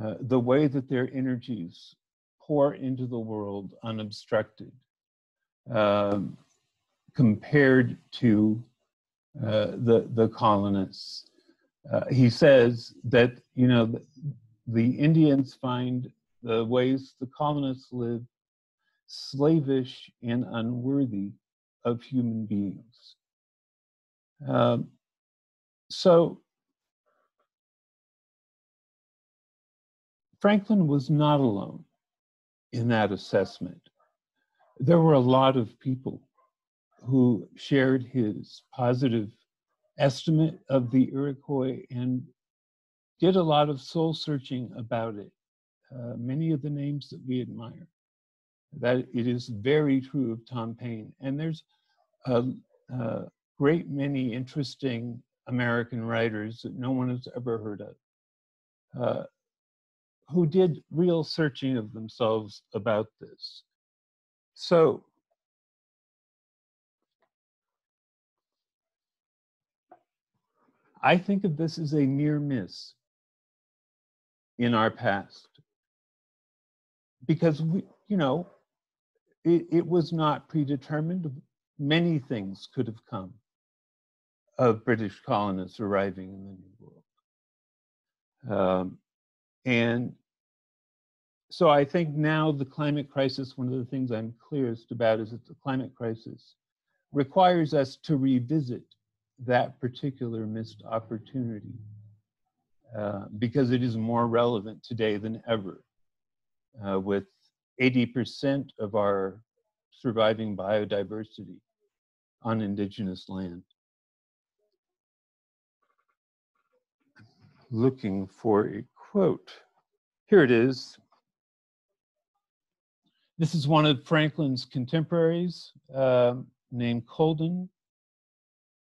S6: uh, the way that their energies pour into the world unobstructed, um, compared to uh, the the colonists. Uh, he says that you know the, the Indians find the ways the colonists live slavish and unworthy of human beings. Um, so Franklin was not alone in that assessment. There were a lot of people who shared his positive estimate of the Iroquois and did a lot of soul searching about it. Uh, many of the names that we admire that it is very true of Tom Paine. And there's a, a great many interesting American writers that no one has ever heard of uh, who did real searching of themselves about this. So, I think of this as a near miss in our past because we, you know, it, it was not predetermined. Many things could have come of British colonists arriving in the New World. Um, and so I think now the climate crisis, one of the things I'm clearest about is that the climate crisis requires us to revisit that particular missed opportunity uh, because it is more relevant today than ever uh, with 80% of our surviving biodiversity on indigenous land. looking for a quote. Here it is. This is one of Franklin's contemporaries uh, named Colden,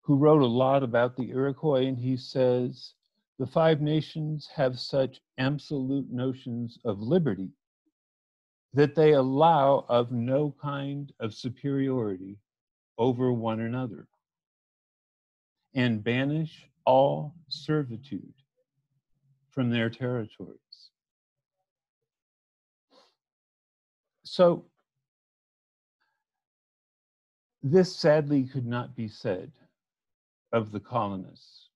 S6: who wrote a lot about the Iroquois, and he says, the Five Nations have such absolute notions of liberty that they allow of no kind of superiority over one another and banish all servitude from their territories. So, this sadly could not be said of the colonists.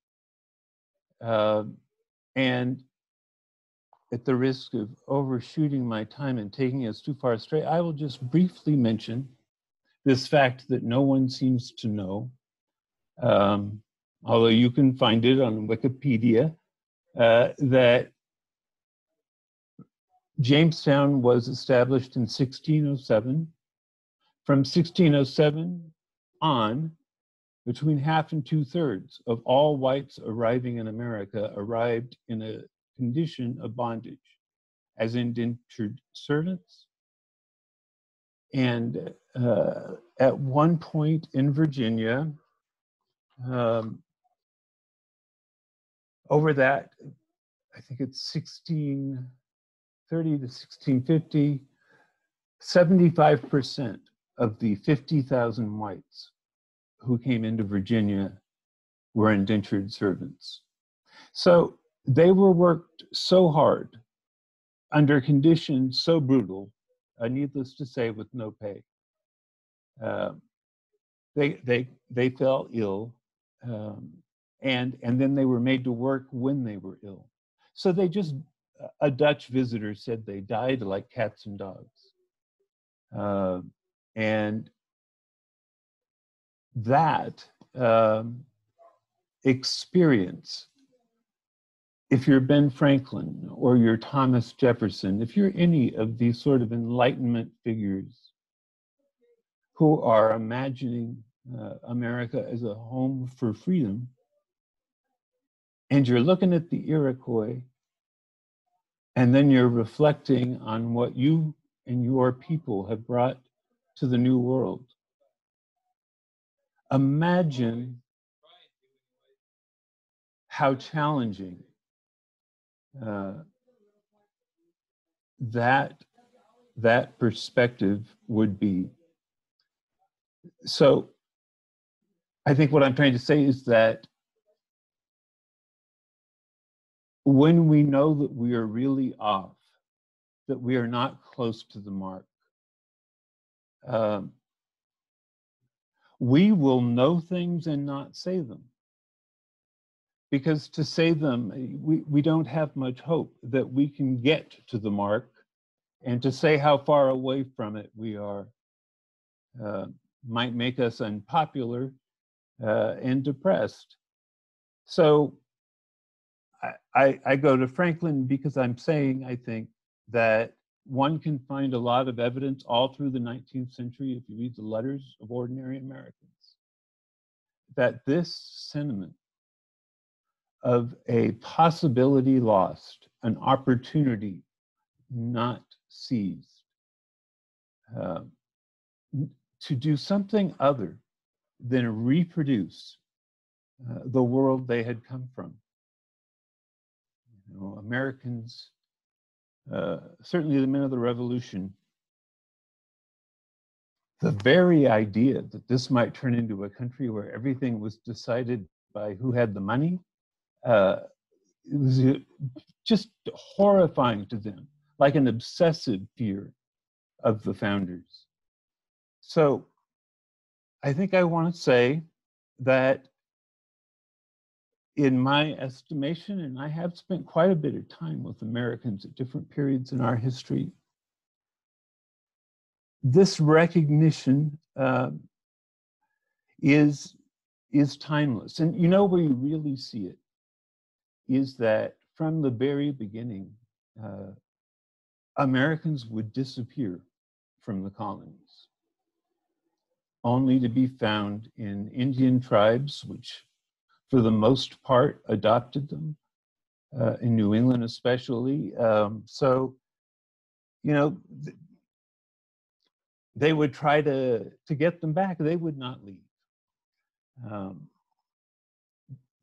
S6: Uh, and at the risk of overshooting my time and taking us too far astray, I will just briefly mention this fact that no one seems to know, um, although you can find it on Wikipedia, uh, that Jamestown was established in 1607. From 1607 on, between half and two thirds of all whites arriving in America arrived in a condition of bondage as indentured servants. And uh, at one point in Virginia, um, over that, I think it's 1630 to 1650, 75% of the 50,000 whites who came into Virginia were indentured servants. So they were worked so hard under conditions so brutal, uh, needless to say, with no pay. Uh, they they they fell ill, um, and and then they were made to work when they were ill. So they just a Dutch visitor said they died like cats and dogs, uh, and that um, experience if you're Ben Franklin or you're Thomas Jefferson, if you're any of these sort of Enlightenment figures who are imagining uh, America as a home for freedom, and you're looking at the Iroquois, and then you're reflecting on what you and your people have brought to the New World. Imagine how challenging uh, that that perspective would be. So I think what I'm trying to say is that when we know that we are really off, that we are not close to the mark, um, we will know things and not say them because to say them, we, we don't have much hope that we can get to the mark. And to say how far away from it we are uh, might make us unpopular uh, and depressed. So I, I, I go to Franklin because I'm saying, I think, that one can find a lot of evidence all through the 19th century if you read the letters of ordinary Americans that this sentiment of a possibility lost, an opportunity not seized, uh, to do something other than reproduce uh, the world they had come from. You know, Americans, uh, certainly the men of the revolution, the very idea that this might turn into a country where everything was decided by who had the money uh, it was uh, just horrifying to them, like an obsessive fear of the founders. So I think I want to say that in my estimation, and I have spent quite a bit of time with Americans at different periods in our history, this recognition uh, is is timeless. And you know where you really see it is that from the very beginning, uh, Americans would disappear from the colonies, only to be found in Indian tribes, which for the most part adopted them, uh, in New England, especially. Um, so, you know, th- they would try to to get them back. They would not leave. Um,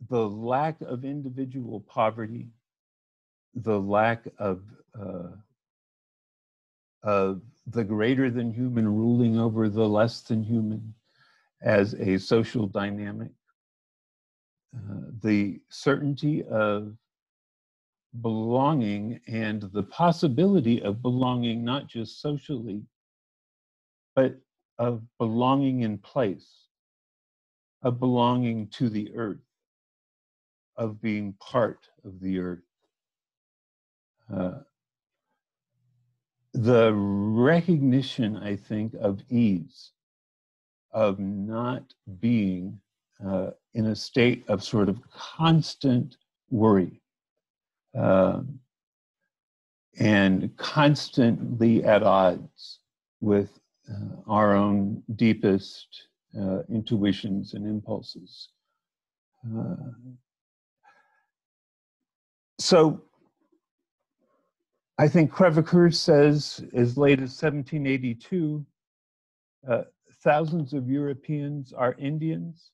S6: the lack of individual poverty, the lack of uh, of the greater than human ruling over the less than human as a social dynamic, uh, the certainty of belonging and the possibility of belonging not just socially, but of belonging in place, of belonging to the earth, of being part of the earth. Uh, the recognition, I think, of ease, of not being uh, in a state of sort of constant worry um, and constantly at odds with uh, our own deepest uh, intuitions and impulses. So I think Crèvecoeur says as late as 1782, uh, thousands of Europeans are Indians.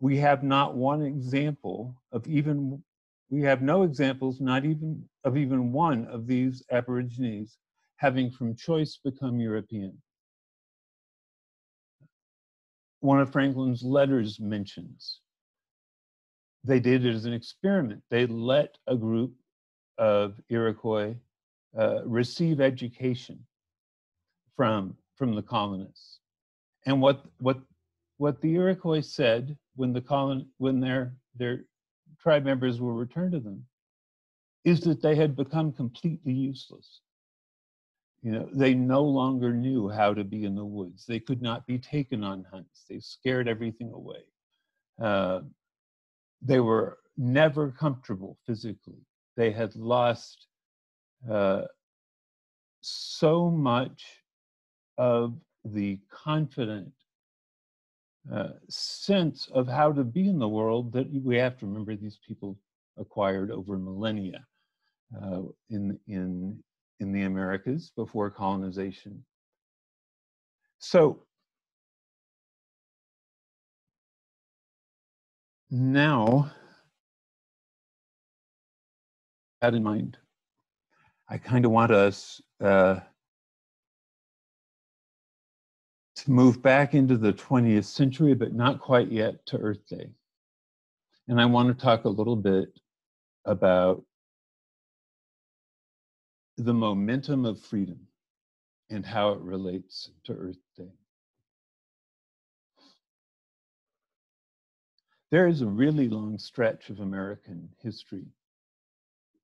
S6: We have not one example of even, we have no examples, not even of even one of these Aborigines having from choice become European. One of Franklin's letters mentions they did it as an experiment. They let a group of Iroquois uh, receive education from, from the colonists. And what, what, what the Iroquois said when, the colon, when their, their tribe members were returned to them is that they had become completely useless. You know, they no longer knew how to be in the woods. They could not be taken on hunts. They scared everything away. Uh, they were never comfortable physically. They had lost uh, so much of the confident uh, sense of how to be in the world that we have to remember these people acquired over millennia uh, in, in, in the Americas before colonization. So now, that in mind, I kind of want us uh, to move back into the 20th century, but not quite yet to Earth Day. And I want to talk a little bit about the momentum of freedom and how it relates to Earth Day. There is a really long stretch of American history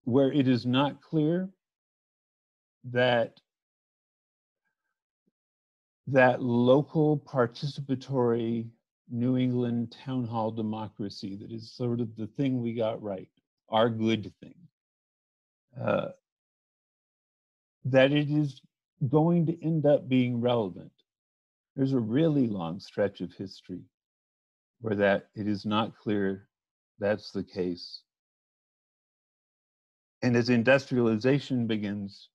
S6: where it is not clear that that local participatory New England town hall democracy that is sort of the thing we got right, our good thing, uh, that it is going to end up being relevant. There's a really long stretch of history where that it is not clear that's the case. And as industrialization begins,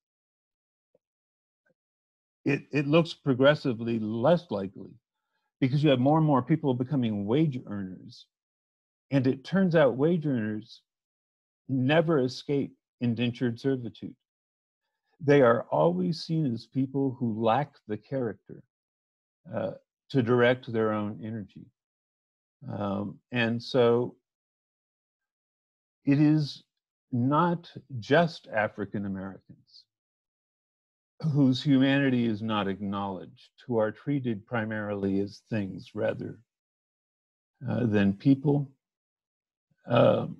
S6: it, it looks progressively less likely because you have more and more people becoming wage earners. And it turns out wage earners never escape indentured servitude. They are always seen as people who lack the character uh, to direct their own energy. Um, and so it is not just African Americans whose humanity is not acknowledged, who are treated primarily as things rather uh, than people. Um,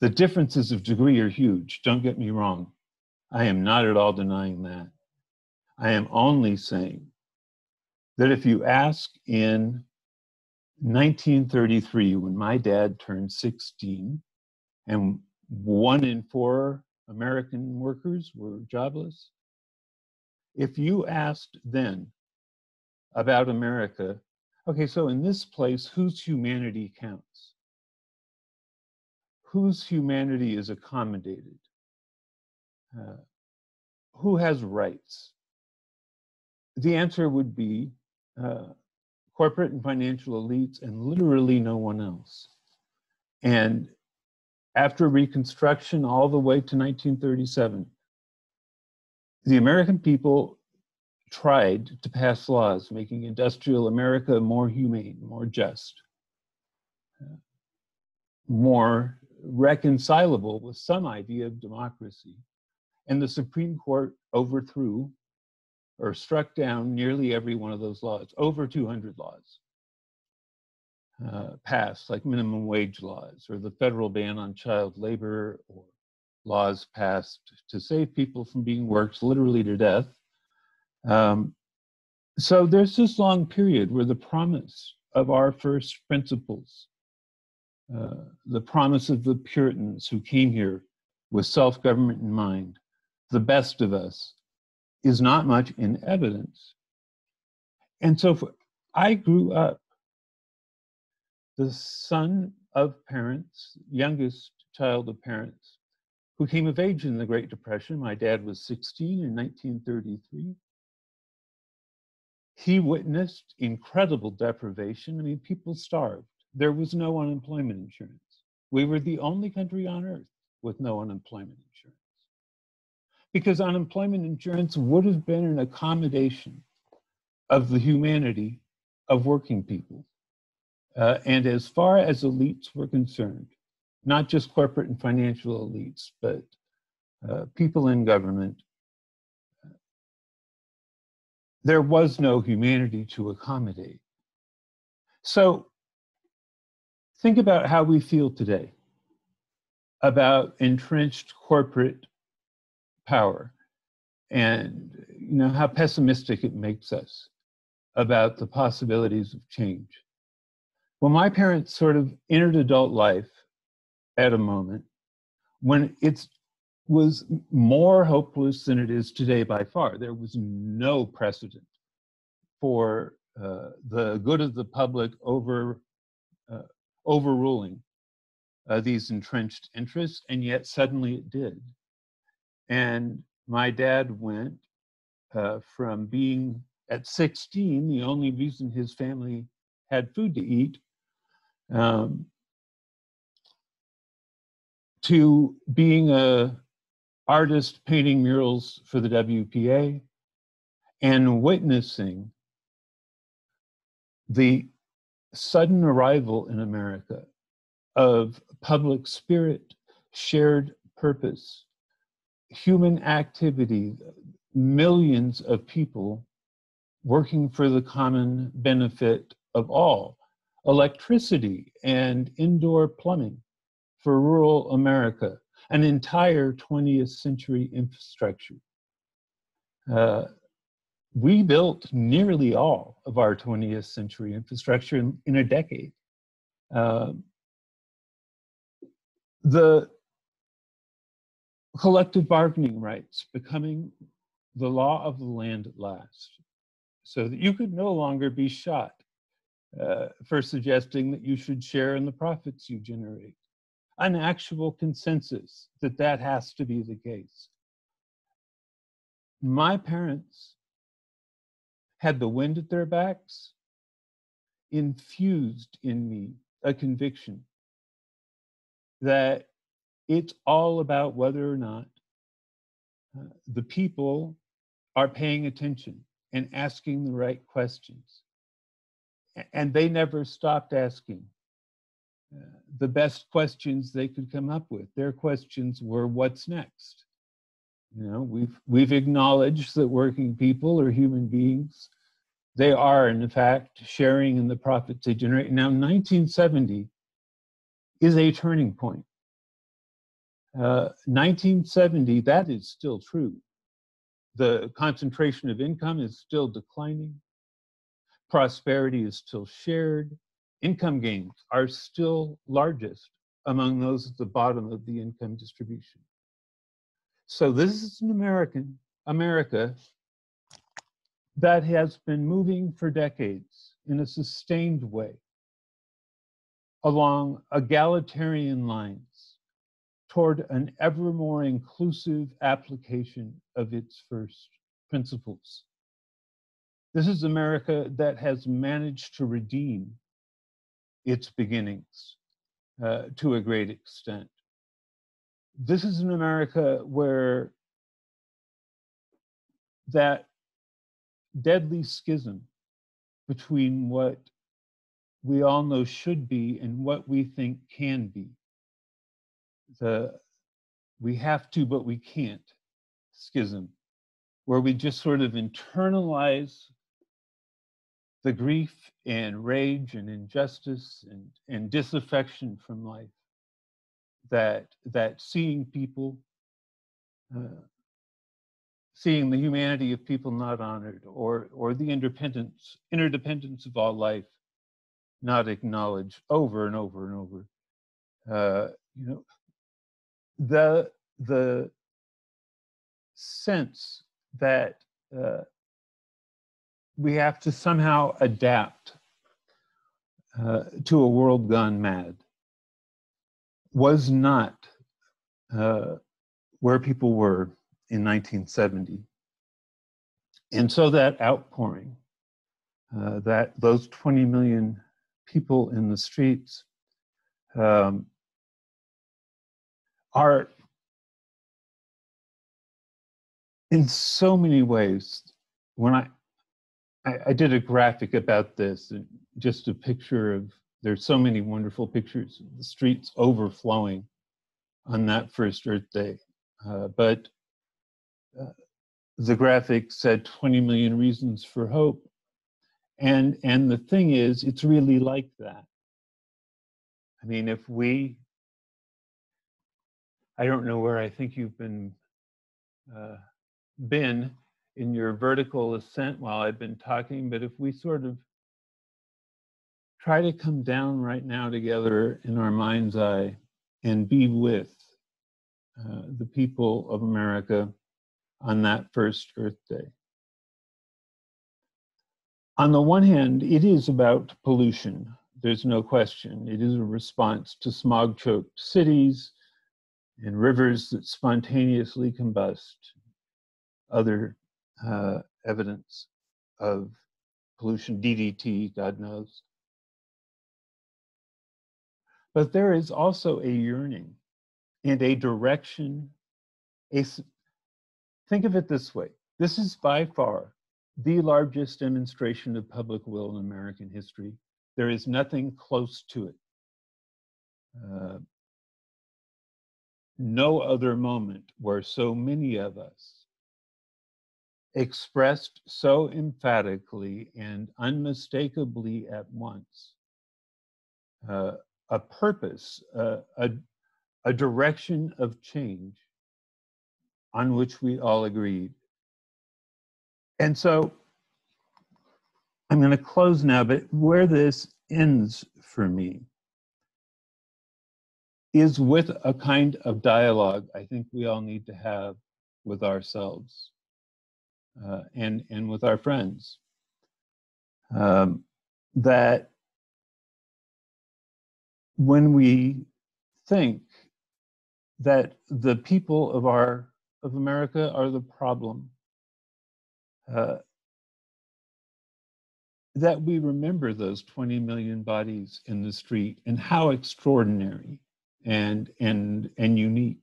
S6: the differences of degree are huge, don't get me wrong. I am not at all denying that. I am only saying that if you ask in 1933, when my dad turned 16, and one in four American workers were jobless. If you asked then about America, okay, so in this place, whose humanity counts? whose humanity is accommodated, uh, who has rights, the answer would be uh, corporate and financial elites and literally no one else. And after Reconstruction, all the way to 1937, the American people tried to pass laws making industrial America more humane, more just, more reconcilable with some idea of democracy. And the Supreme Court overthrew or struck down nearly every one of those laws, over 200 laws uh, passed, like minimum wage laws or the federal ban on child labor or laws passed to save people from being worked literally to death. Um, so there's this long period where the promise of our first principles, uh, the promise of the Puritans who came here with self government in mind, the best of us, is not much in evidence. And so for, I grew up the son of parents, youngest child of parents, who came of age in the Great Depression. My dad was 16 in 1933. He witnessed incredible deprivation. I mean, people starved. There was no unemployment insurance. We were the only country on earth with no unemployment insurance. Because unemployment insurance would have been an accommodation of the humanity of working people. Uh, and as far as elites were concerned, not just corporate and financial elites, but uh, people in government, there was no humanity to accommodate. So think about how we feel today about entrenched corporate power and you know how pessimistic it makes us about the possibilities of change. Well, my parents sort of entered adult life at a moment when it was more hopeless than it is today by far. There was no precedent for uh, the good of the public over uh, overruling uh, these entrenched interests, and yet suddenly it did. And my dad went uh, from being at 16 the only reason his family had food to eat um, to being a artist painting murals for the WPA and witnessing the sudden arrival in America of public spirit, shared purpose, human activity, millions of people working for the common benefit of all, electricity and indoor plumbing for rural America, an entire 20th century infrastructure. Uh, we built nearly all of our 20th century infrastructure in, in a decade. Uh, the collective bargaining rights becoming the law of the land at last, so that you could no longer be shot uh, for suggesting that you should share in the profits you generate an actual consensus that that has to be the case. My parents had the wind at their backs, infused in me a conviction that it's all about whether or not uh, the people are paying attention and asking the right questions. And they never stopped asking the best questions they could come up with. Their questions were, "What's next?" You know, we've we've acknowledged that working people are human beings. They are, in fact, sharing in the profits they generate. Now, 1970 is a turning point. Uh, 1970, that is still true. The concentration of income is still declining. Prosperity is still shared income gains are still largest among those at the bottom of the income distribution. So this is an American, America that has been moving for decades in a sustained way along egalitarian lines toward an ever more inclusive application of its first principles. This is America that has managed to redeem its beginnings uh, to a great extent. This is an America where that deadly schism between what we all know should be and what we think can be. The we have to, but we can't schism, where we just sort of internalize the grief and rage and injustice and, and disaffection from life that that seeing people uh, seeing the humanity of people not honored or or the independence interdependence of all life not acknowledged over and over and over uh, you know the the sense that uh, we have to somehow adapt uh, to a world gone mad was not uh, where people were in 1970. And so that outpouring, uh, that those 20 million people in the streets um, are in so many ways. When I, I, I did a graphic about this just a picture of there's so many wonderful pictures of the streets overflowing on that first earth day. Uh, but uh, the graphic said 20 million reasons for hope. And and the thing is it's really like that. I mean if we i don't know where i think you've been uh, been in your vertical ascent while i've been talking but if we sort of try to come down right now together in our mind's eye and be with uh, the people of america on that first earth day on the one hand, it is about pollution. There's no question. It is a response to smog choked cities and rivers that spontaneously combust, other uh, evidence of pollution, DDT, God knows. But there is also a yearning and a direction. A, think of it this way this is by far the largest demonstration of public will in American history. There is nothing close to it. Uh, no other moment where so many of us expressed so emphatically and unmistakably at once uh, a purpose, uh, a, a direction of change on which we all agreed. And so I'm going to close now, but where this ends for me is with a kind of dialogue I think we all need to have with ourselves uh, and, and with our friends. Um, that when we think that the people of our of America are the problem, uh, that we remember those 20 million bodies in the street and how extraordinary and and and unique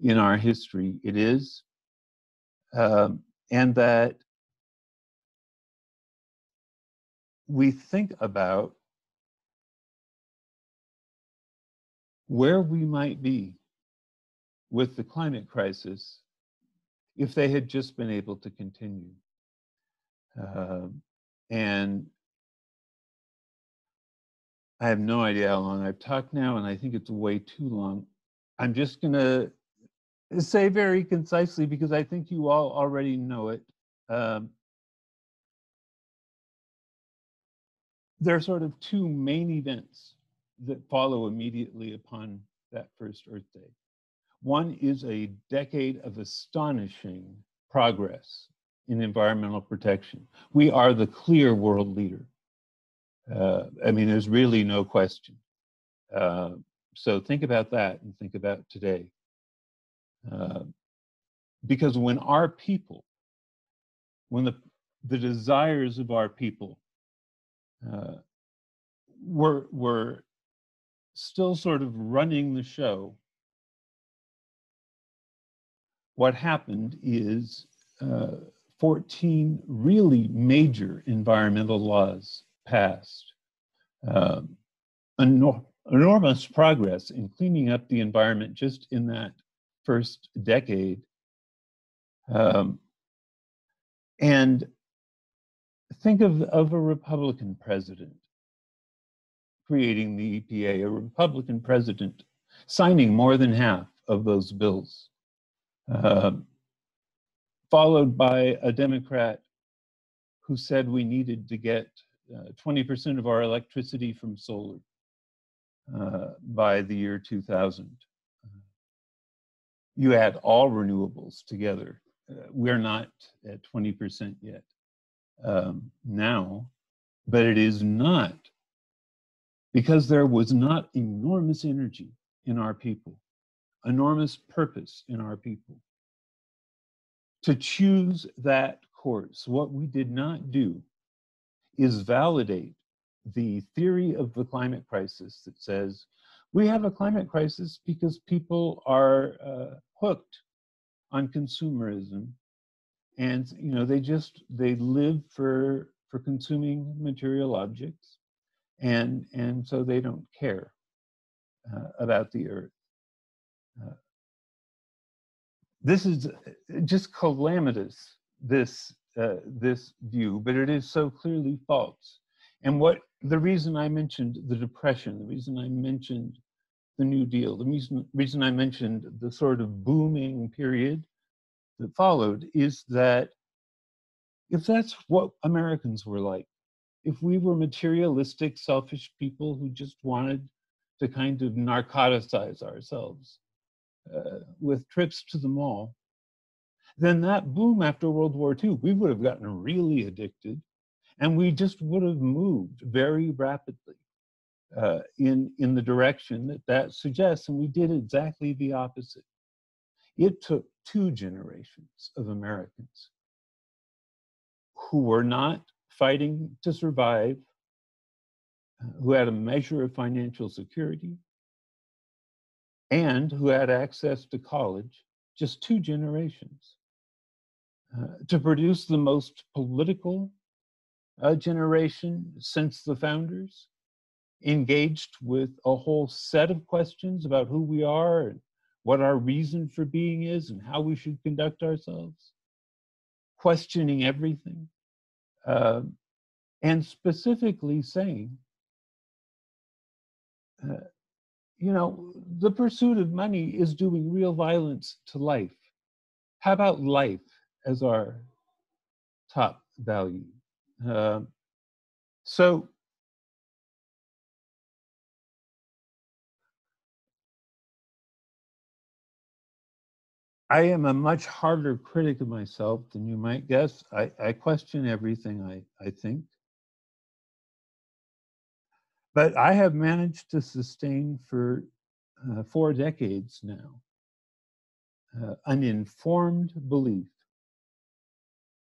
S6: in our history it is um, and that we think about where we might be with the climate crisis if they had just been able to continue. Uh, and I have no idea how long I've talked now, and I think it's way too long. I'm just going to say very concisely because I think you all already know it. Um, there are sort of two main events that follow immediately upon that first Earth Day. One is a decade of astonishing progress in environmental protection. We are the clear world leader. Uh, I mean, there's really no question. Uh, so think about that and think about today. Uh, because when our people, when the, the desires of our people uh, were, were still sort of running the show, what happened is uh, 14 really major environmental laws passed. Um, enor enormous progress in cleaning up the environment just in that first decade. Um, and think of, of a Republican president creating the EPA, a Republican president signing more than half of those bills, uh, followed by a Democrat who said we needed to get 20% uh, of our electricity from solar uh, by the year 2000. You add all renewables together. Uh, we're not at 20% yet um, now, but it is not because there was not enormous energy in our people, enormous purpose in our people. To choose that course, what we did not do is validate the theory of the climate crisis that says we have a climate crisis because people are uh, hooked on consumerism and you know they just they live for for consuming material objects and and so they don't care uh, about the earth. Uh, this is uh, just calamitous this uh, this view but it is so clearly false. And what the reason I mentioned the Depression, the reason I mentioned the New Deal, the reason, reason I mentioned the sort of booming period that followed is that if that's what Americans were like, if we were materialistic, selfish people who just wanted to kind of narcoticize ourselves uh, with trips to the mall, then that boom after World War II, we would have gotten really addicted and we just would have moved very rapidly uh, in, in the direction that that suggests, and we did exactly the opposite. It took two generations of Americans who were not fighting to survive, uh, who had a measure of financial security, and who had access to college, just two generations, uh, to produce the most political uh, generation since the founders, engaged with a whole set of questions about who we are and what our reason for being is and how we should conduct ourselves, questioning everything, uh, and specifically saying, uh, you know, the pursuit of money is doing real violence to life. How about life as our top value? Uh, so I am a much harder critic of myself than you might guess. I, I question everything I, I think. But I have managed to sustain for uh, four decades now uh, an informed belief.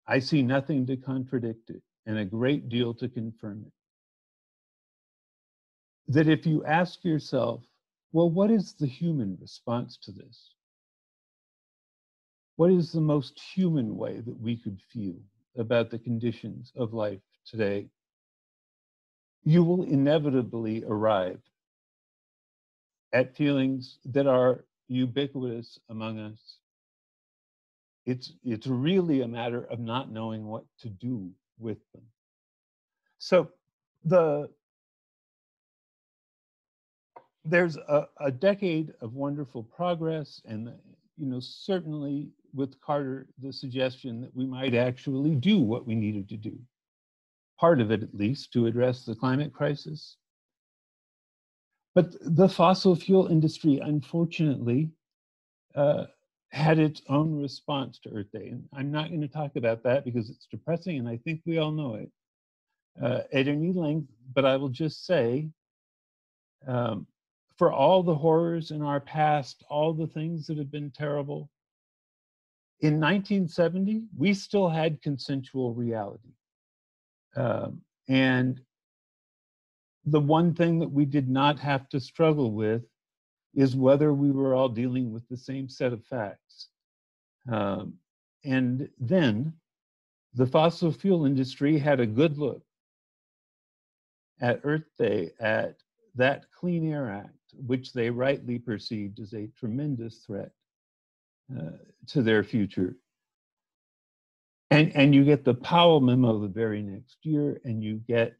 S6: I see nothing to contradict it and a great deal to confirm it. That if you ask yourself, well, what is the human response to this? What is the most human way that we could feel about the conditions of life today? You will inevitably arrive at feelings that are ubiquitous among us. It's, it's really a matter of not knowing what to do with them. So the there's a, a decade of wonderful progress and you know certainly with Carter the suggestion that we might actually do what we needed to do part of it at least to address the climate crisis but the fossil fuel industry unfortunately uh, had its own response to Earth Day. And I'm not going to talk about that because it's depressing and I think we all know it uh, at any length, but I will just say um, for all the horrors in our past, all the things that have been terrible, in 1970, we still had consensual reality. Um, and the one thing that we did not have to struggle with is whether we were all dealing with the same set of facts. Um, and then the fossil fuel industry had a good look at Earth Day, at that Clean Air Act, which they rightly perceived as a tremendous threat uh, to their future. And, and you get the Powell memo the very next year, and you get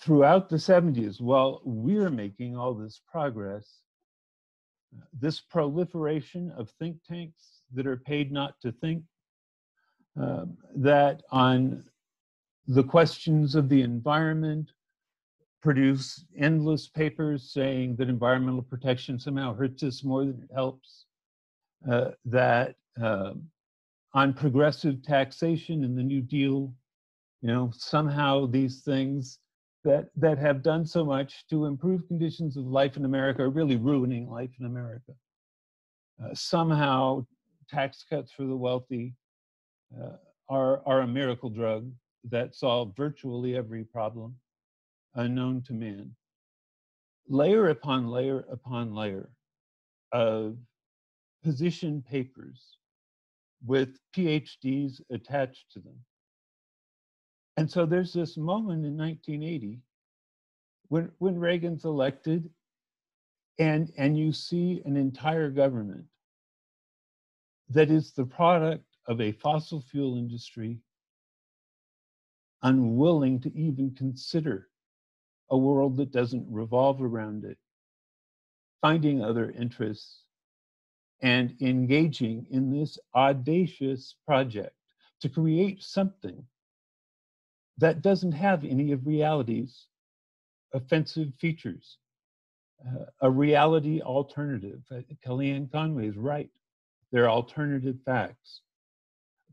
S6: throughout the 70s, while we're making all this progress, this proliferation of think tanks that are paid not to think, uh, that on the questions of the environment produce endless papers saying that environmental protection somehow hurts us more than it helps, uh, that uh, on progressive taxation in the New Deal, you know, somehow these things that that have done so much to improve conditions of life in America are really ruining life in America. Uh, somehow, tax cuts for the wealthy uh, are are a miracle drug that solve virtually every problem unknown to man. Layer upon layer upon layer of position papers with PhDs attached to them and so there's this moment in 1980 when, when Reagan's elected and, and you see an entire government that is the product of a fossil fuel industry unwilling to even consider a world that doesn't revolve around it, finding other interests, and engaging in this audacious project to create something that doesn't have any of reality's offensive features. Uh, a reality alternative. Uh, Kellyanne Conway is right. They're alternative facts.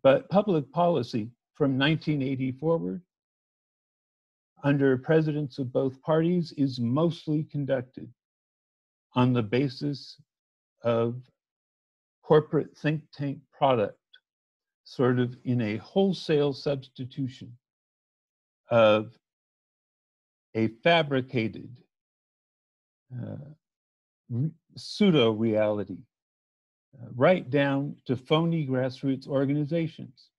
S6: But public policy from 1980 forward, under presidents of both parties, is mostly conducted on the basis of corporate think tank product, sort of in a wholesale substitution of a fabricated uh, pseudo reality, uh, right down to phony grassroots organizations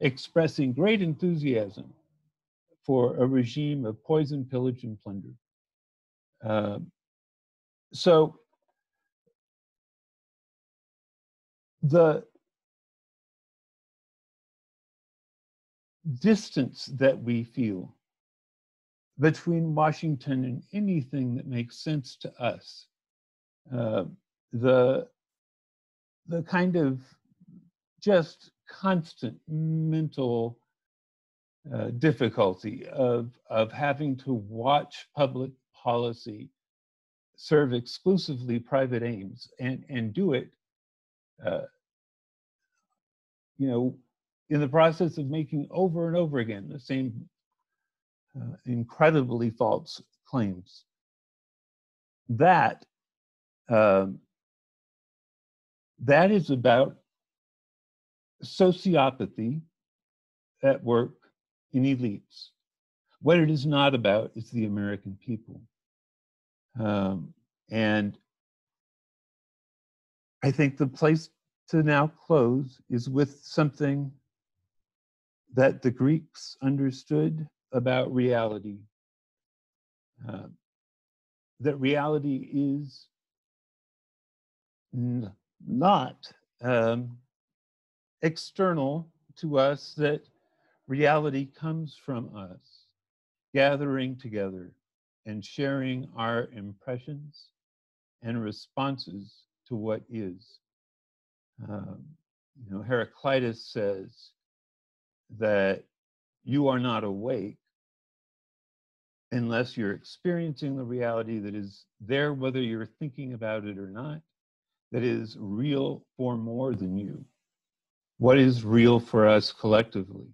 S6: expressing great enthusiasm for a regime of poison, pillage, and plunder. Uh, so the distance that we feel between Washington and anything that makes sense to us. Uh, the, the kind of just constant mental uh, difficulty of, of having to watch public policy serve exclusively private aims and, and do it, uh, you know, in the process of making over and over again the same uh, incredibly false claims. That um, that is about sociopathy at work in elites. What it is not about is the American people. Um, and I think the place to now close is with something that the Greeks understood about reality. Uh, that reality is n- not um, external to us, that reality comes from us, gathering together and sharing our impressions and responses to what is. Um, you know, Heraclitus says, that you are not awake unless you're experiencing the reality that is there, whether you're thinking about it or not, that is real for more than you. What is real for us collectively?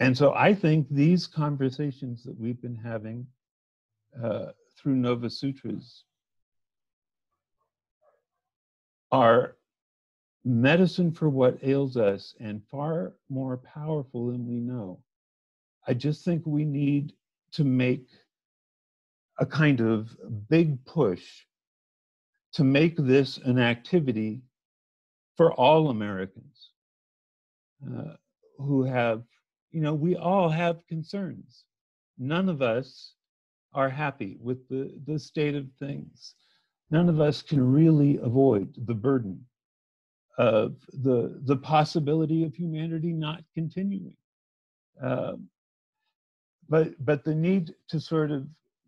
S6: And so I think these conversations that we've been having uh, through Novasutras are medicine for what ails us and far more powerful than we know. I just think we need to make a kind of big push to make this an activity for all Americans uh, who have, you know, we all have concerns. None of us are happy with the, the state of things. None of us can really avoid the burden of the, the possibility of humanity not continuing. Um, but, but the need to sort of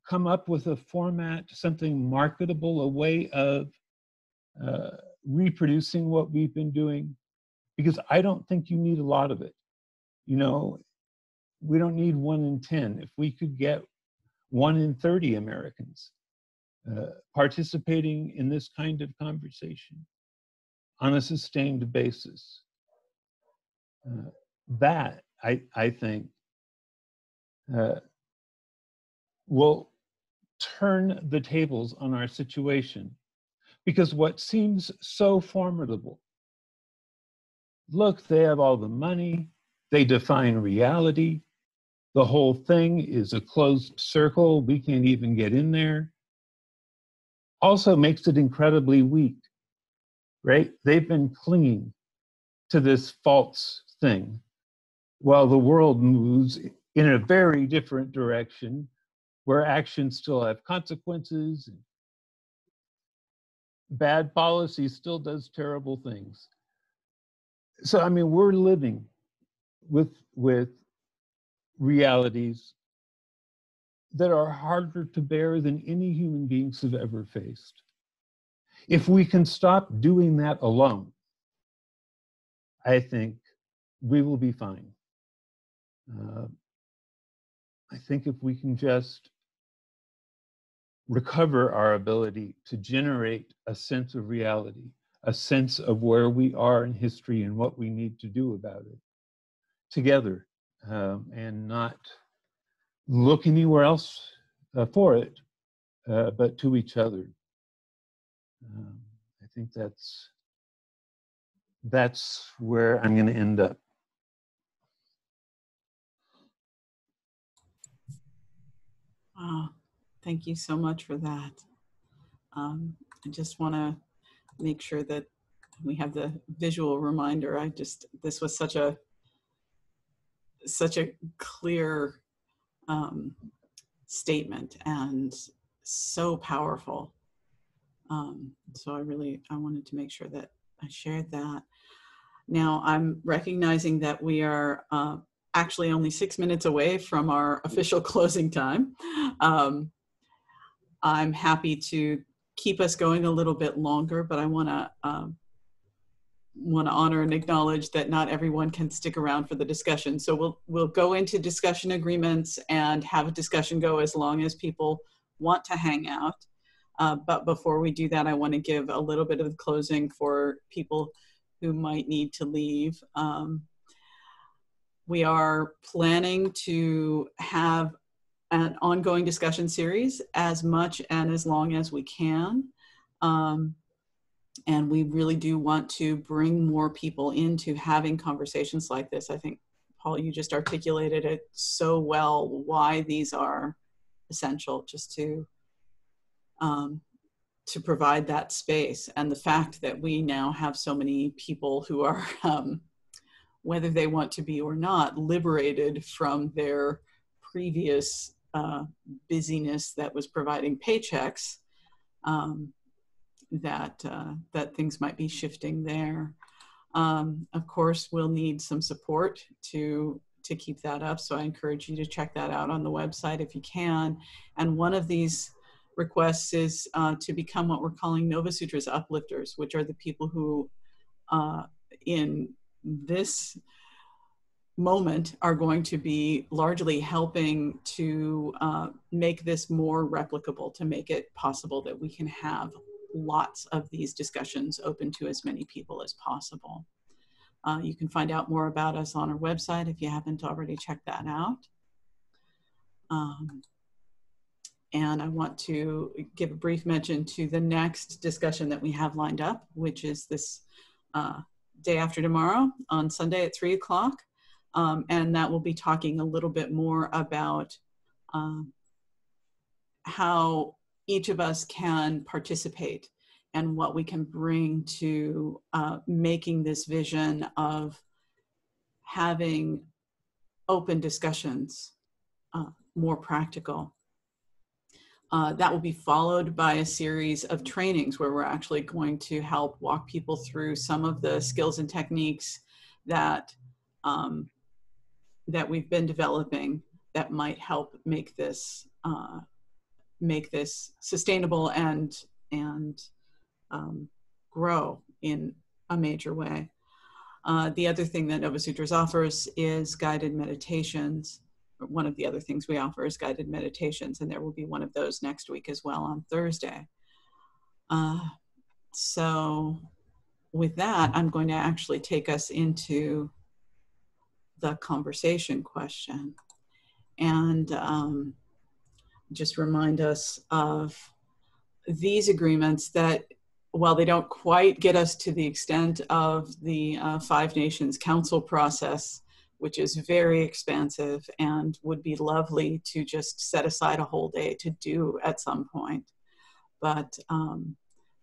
S6: come up with a format, something marketable, a way of uh, reproducing what we've been doing, because I don't think you need a lot of it. You know, we don't need one in 10. If we could get one in 30 Americans uh, participating in this kind of conversation on a sustained basis, uh, that I, I think uh, will turn the tables on our situation. Because what seems so formidable look, they have all the money, they define reality, the whole thing is a closed circle, we can't even get in there. Also makes it incredibly weak, right? They've been clinging to this false thing while the world moves in a very different direction where actions still have consequences. Bad policy still does terrible things. So, I mean, we're living with, with realities that are harder to bear than any human beings have ever faced. If we can stop doing that alone, I think we will be fine. Uh, I think if we can just recover our ability to generate a sense of reality, a sense of where we are in history and what we need to do about it together um, and not look anywhere else uh, for it, uh, but to each other. Um, I think that's that's where I'm going to end up.
S2: Wow. Thank you so much for that. Um, I just want to make sure that we have the visual reminder. I just, this was such a, such a clear um, statement and so powerful. Um, so I really, I wanted to make sure that I shared that. Now I'm recognizing that we are uh, actually only six minutes away from our official closing time. Um, I'm happy to keep us going a little bit longer, but I want to um, want to honor and acknowledge that not everyone can stick around for the discussion. So we'll we'll go into discussion agreements and have a discussion go as long as people want to hang out. Uh, but before we do that, I want to give a little bit of closing for people who might need to leave. Um, we are planning to have an ongoing discussion series as much and as long as we can. Um, and we really do want to bring more people into having conversations like this. I think, Paul, you just articulated it so well why these are essential just to um, to provide that space and the fact that we now have so many people who are um, whether they want to be or not liberated from their previous uh, busyness that was providing paychecks, um, that uh, that things might be shifting there. Um, of course, we'll need some support to to keep that up. So I encourage you to check that out on the website if you can. And one of these requests is uh, to become what we're calling Novasutras uplifters, which are the people who, uh, in this moment are going to be largely helping to uh, make this more replicable, to make it possible that we can have lots of these discussions open to as many people as possible. Uh, you can find out more about us on our website if you haven't already checked that out. Um, and I want to give a brief mention to the next discussion that we have lined up, which is this uh, day after tomorrow on Sunday at three o'clock. Um, and that will be talking a little bit more about um, how each of us can participate and what we can bring to uh, making this vision of having open discussions uh, more practical. Uh, that will be followed by a series of trainings where we're actually going to help walk people through some of the skills and techniques that um, that we've been developing that might help make this uh, make this sustainable and and um, grow in a major way. Uh, the other thing that Novasutras offers is guided meditations. One of the other things we offer is guided meditations, and there will be one of those next week as well on Thursday. Uh, so, with that, I'm going to actually take us into the conversation question and um, just remind us of these agreements that while they don't quite get us to the extent of the uh, Five Nations Council process, which is very expansive and would be lovely to just set aside a whole day to do at some point, but um,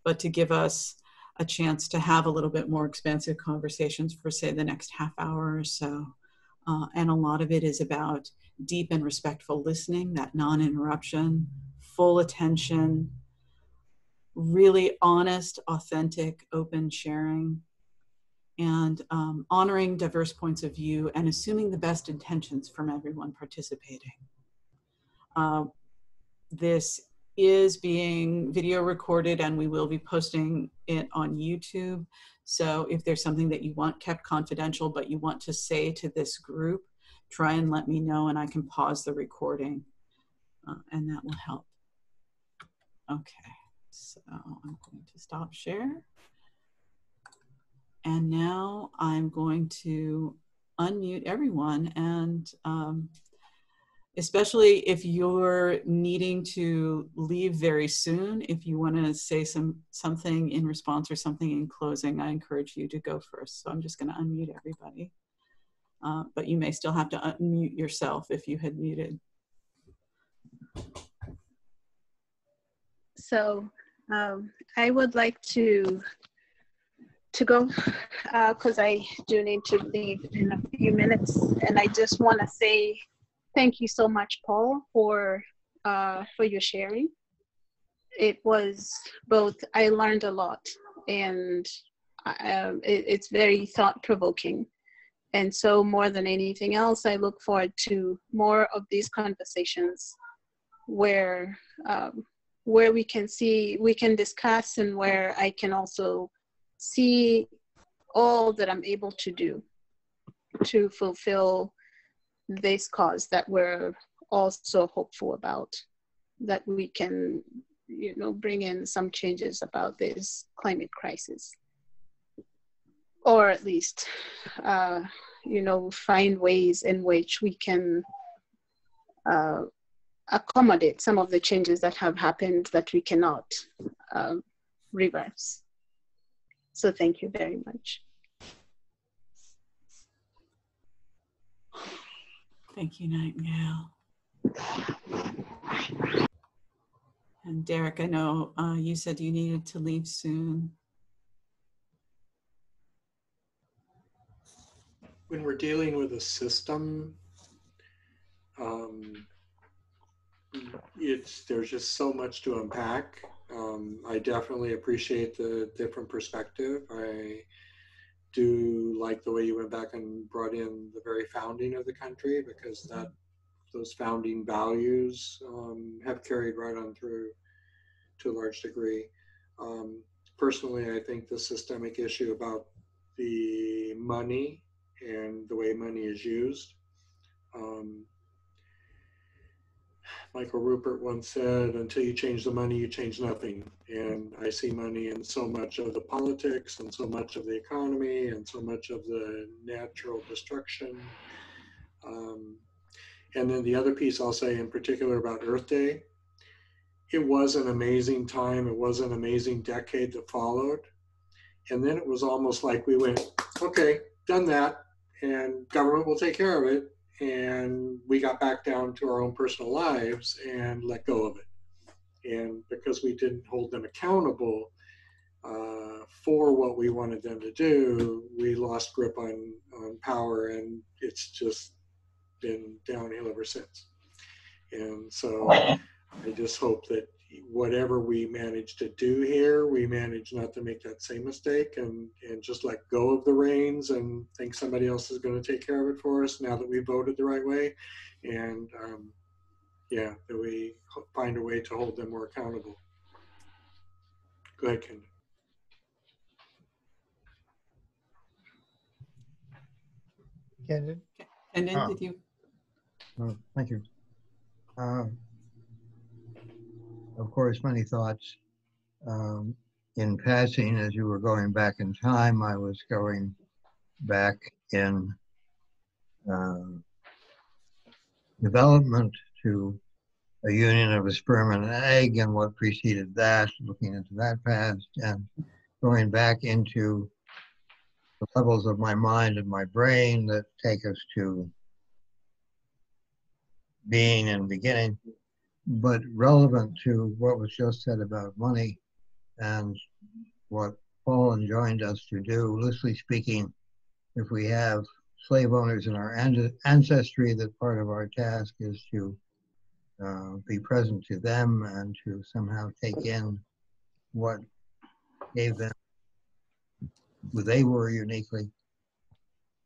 S2: but to give us a chance to have a little bit more expansive conversations for say the next half hour or so. Uh, and a lot of it is about deep and respectful listening, that non interruption, full attention, really honest, authentic, open sharing, and um, honoring diverse points of view and assuming the best intentions from everyone participating. Uh, this is being video recorded and we will be posting it on YouTube. So if there's something that you want kept confidential, but you want to say to this group, try and let me know and I can pause the recording uh, and that will help. Okay, so I'm going to stop share. And now I'm going to unmute everyone and um, especially if you're needing to leave very soon, if you want to say some something in response or something in closing, I encourage you to go first. So I'm just going to unmute everybody. Uh, but you may still have to unmute yourself if you had muted.
S15: So um, I would like to to go because uh, I do need to leave in a few minutes, and I just want to say thank you so much, Paul, for uh, for your sharing. It was both. I learned a lot, and uh, it, it's very thought provoking. And so, more than anything else, I look forward to more of these conversations where um, where we can see we can discuss and where I can also see all that I'm able to do to fulfill this cause that we're also hopeful about that we can you know bring in some changes about this climate crisis. Or at least uh, you know find ways in which we can uh, accommodate some of the changes that have happened that we cannot uh, reverse so thank you very much.
S2: Thank you nightingale. And derek i know uh, you said you needed to leave soon.
S5: When we're dealing with a system, um, it's there's just so much to unpack. Um, I definitely appreciate the different perspective. I do like the way you went back and brought in the very founding of the country because that those founding values um, have carried right on through to a large degree. Um, personally, I think the systemic issue about the money and the way money is used. Um, Michael Ruppert once said, until you change the money, you change nothing. And I see money in so much of the politics and so much of the economy and so much of the natural destruction. Um, and then the other piece I'll say in particular about Earth Day it was an amazing time. It was an amazing decade that followed. And then it was almost like we went, okay, done that, and government will take care of it. And we got back down to our own personal lives and let go of it. And because we didn't hold them accountable uh, for what we wanted them to do, we lost grip on, on power, and it's just been downhill ever since. And so I just hope that whatever we manage to do here, we manage not to make that same mistake and, and just let go of the reins and think somebody else is going to take care of it for us now that we voted the right way. And um, yeah, that we find a way to hold them more accountable. Go ahead, Ken.
S1: Kendon?
S2: Kendon,
S8: Ah.
S2: did you?
S8: Oh, thank you. Um, of course, many thoughts. Um, in passing, as you were going back in time, I was going back in uh, development to a union of a sperm and an egg and what preceded that, looking into that past, and going back into the levels of my mind and my brain that take us to being and beginning, but relevant to what was just said about money and what Paul enjoined us to do. Loosely speaking, if we have slave owners in our an- ancestry, that part of our task is to uh, be present to them and to somehow take in what gave them who they were uniquely.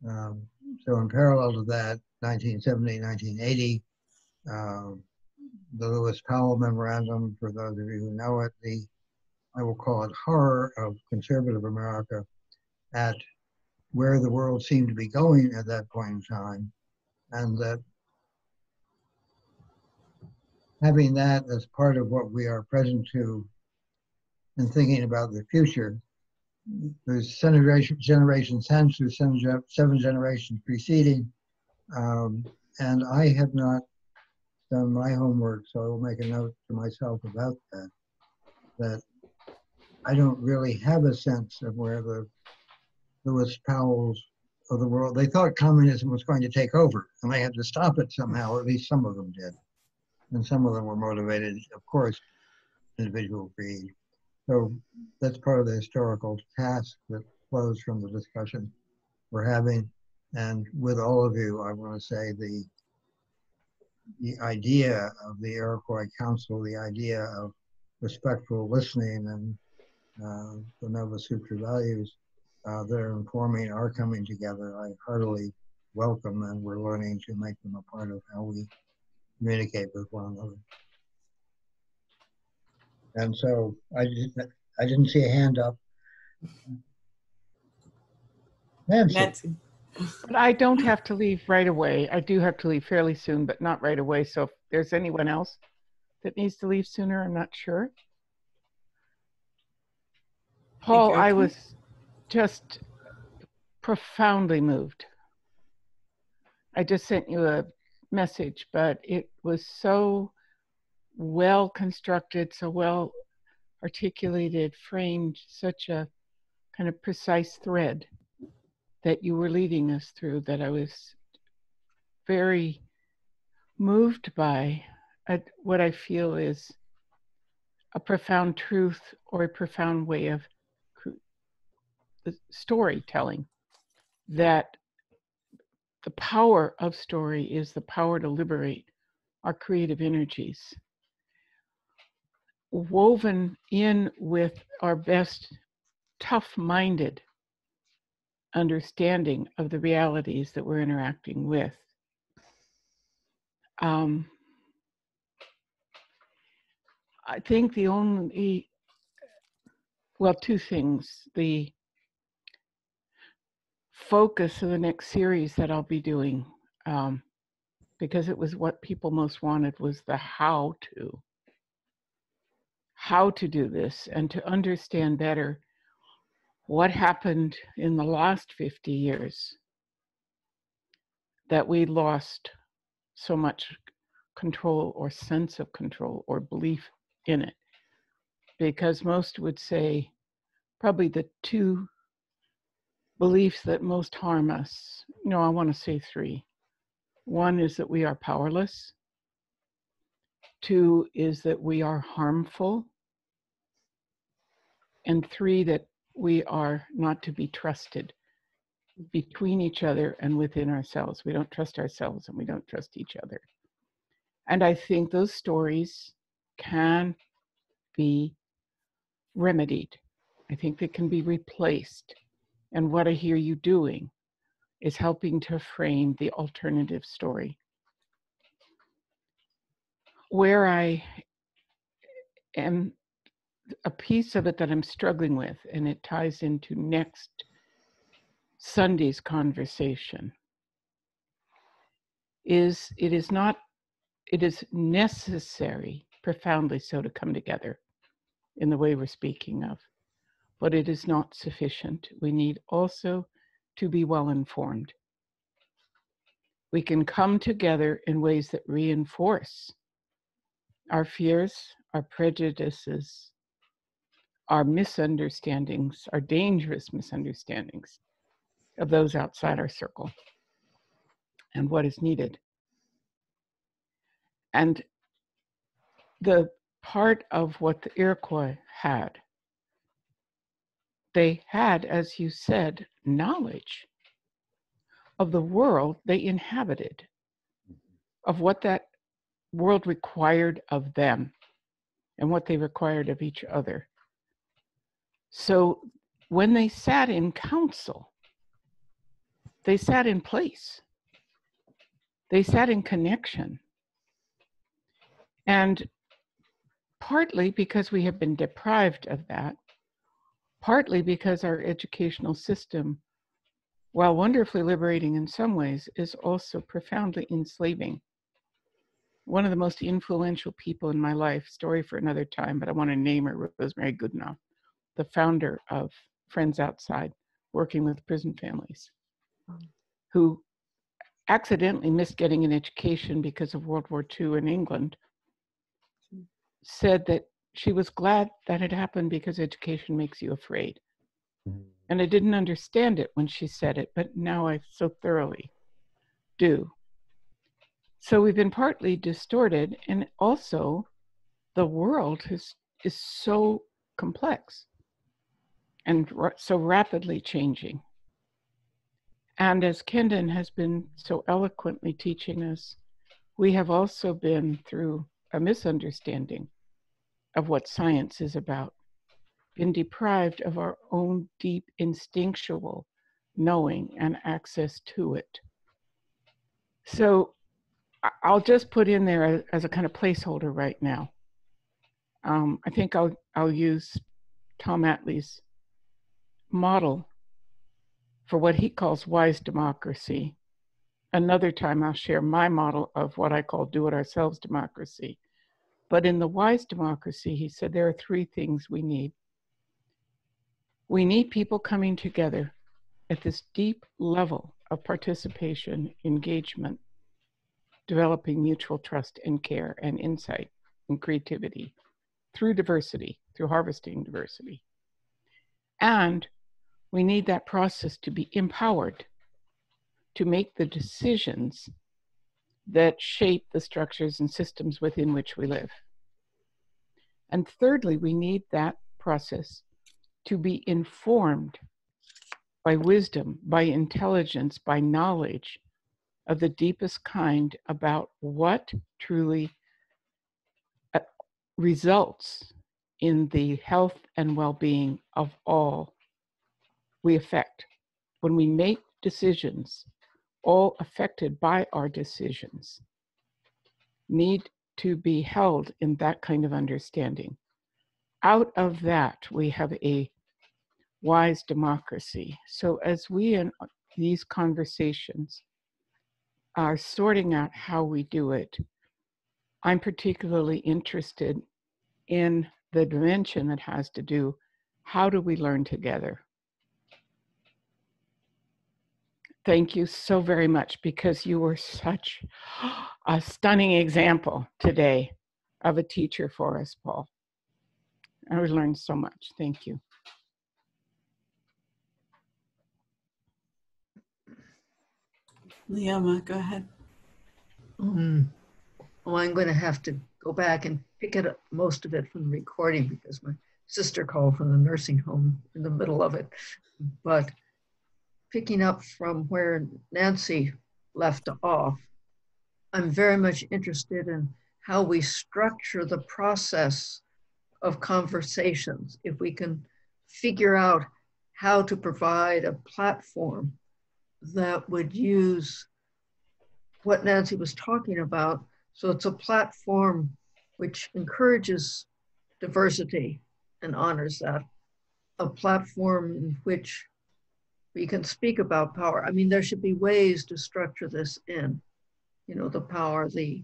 S8: Um, so in parallel to that, 1970, 1980, uh, the Lewis Powell Memorandum, for those of you who know it, the, I will call it horror of conservative America at where the world seemed to be going at that point in time. And that having that as part of what we are present to and thinking about the future, there's seven generations, hence, there's seven, seven generations preceding. Um, and I have not done my homework, so I will make a note to myself about that. That I don't really have a sense of where the Lewis Powell's of the world, they thought communism was going to take over and they had to stop it somehow, at least some of them did. And some of them were motivated, of course, individual greed. So that's part of the historical task that flows from the discussion we're having. And with all of you, I want to say the the idea of the Iroquois Council, the idea of respectful listening and uh, the Novasutra values uh, that are informing our coming together, I heartily welcome and we're learning to make them a part of how we communicate with one another. And so I didn't, I didn't see a hand up. Nancy.
S2: Nancy.
S11: But I don't have to leave right away. I do have to leave fairly soon, but not right away. So if there's anyone else that needs to leave sooner, I'm not sure. Paul, I
S2: okay.
S11: was just profoundly moved. I just sent you a message, but it was so well constructed, so well articulated, framed, such a kind of precise thread that you were leading us through that I was very moved by uh, what I feel is a profound truth or a profound way of the storytelling. That the power of story is the power to liberate our creative energies. Woven in with our best tough-minded understanding of the realities that we're interacting with. Um, I think the only, well, two things. The focus of the next series that I'll be doing, um, because it was what people most wanted, was the how to. How to do this and to understand better what happened in the last 50 years that we lost so much control or sense of control or belief in it because most would say probably the two beliefs that most harm us. No, I want to say three. One is that we are powerless. Two is that we are harmful. And three, that we are not to be trusted between each other and within ourselves. We don't trust ourselves and we don't trust each other. And I think those stories can be remedied. I think they can be replaced. And what I hear you doing is helping to frame the alternative story. Where I am, a piece of it that I'm struggling with, and it ties into next Sunday's conversation, is it is not, it is necessary, profoundly so, to come together in the way we're speaking of, but it is not sufficient. We need also to be well informed. We can come together in ways that reinforce our fears, our prejudices, our misunderstandings, our dangerous misunderstandings of those outside our circle and what is needed. And the part of what the Iroquois had they had, as you said, knowledge of the world they inhabited, of what that world required of them and what they required of each other. So when they sat in council, they sat in place, they sat in connection. And partly because we have been deprived of that, partly because our educational system, while wonderfully liberating in some ways, is also profoundly enslaving. One of the most influential people in my life, story for another time, but I want to name her Rosemary Goodenough, the founder of Friends Outside, working with prison families, who accidentally missed getting an education because of World War II in England, said that she was glad that had happened because education makes you afraid. Mm-hmm. And I didn't understand it when she said it, but now I so thoroughly do. So we've been partly distorted, and also the world is, is so complex and so rapidly changing. And as Kendon has been so eloquently teaching us, we have also been through a misunderstanding of what science is about, been deprived of our own deep instinctual knowing and access to it. So I'll just put in there as a kind of placeholder right now. Um, I think I'll, I'll use Tom Atlee's model for what he calls wise democracy. Another time I'll share my model of what I call do it ourselves democracy. But in the wise democracy, he said there are three things we need. We need people coming together at this deep level of participation, engagement, developing mutual trust and care and insight and creativity through diversity, through harvesting diversity. And we need that process to be empowered to make the decisions that shape the structures and systems within which we live. And thirdly, we need that process to be informed by wisdom, by intelligence, by knowledge of the deepest kind about what truly uh, results in the health and well being of all we affect. When we make decisions all affected by our decisions, need to be held in that kind of understanding. Out of that, we have a wise democracy. So, as we in these conversations are sorting out how we do it, I'm particularly interested in the dimension that has to do how do we learn together? Thank you so very much because you were such a stunning example today of a teacher for us, Paul. I learned so much. Thank you.
S2: Liama, go ahead.
S14: Um, well, I'm going to have to go back and pick it up, most of it from the recording because my sister called from the nursing home in the middle of it. But picking up from where Nancy left off, I'm very much interested in how we structure the process of conversations. If we can figure out how to provide a platform that would use what Nancy was talking about. So it's a platform which encourages diversity and honors that, a platform in which we can speak about power. I mean, there should be ways to structure this in, you know, the power, the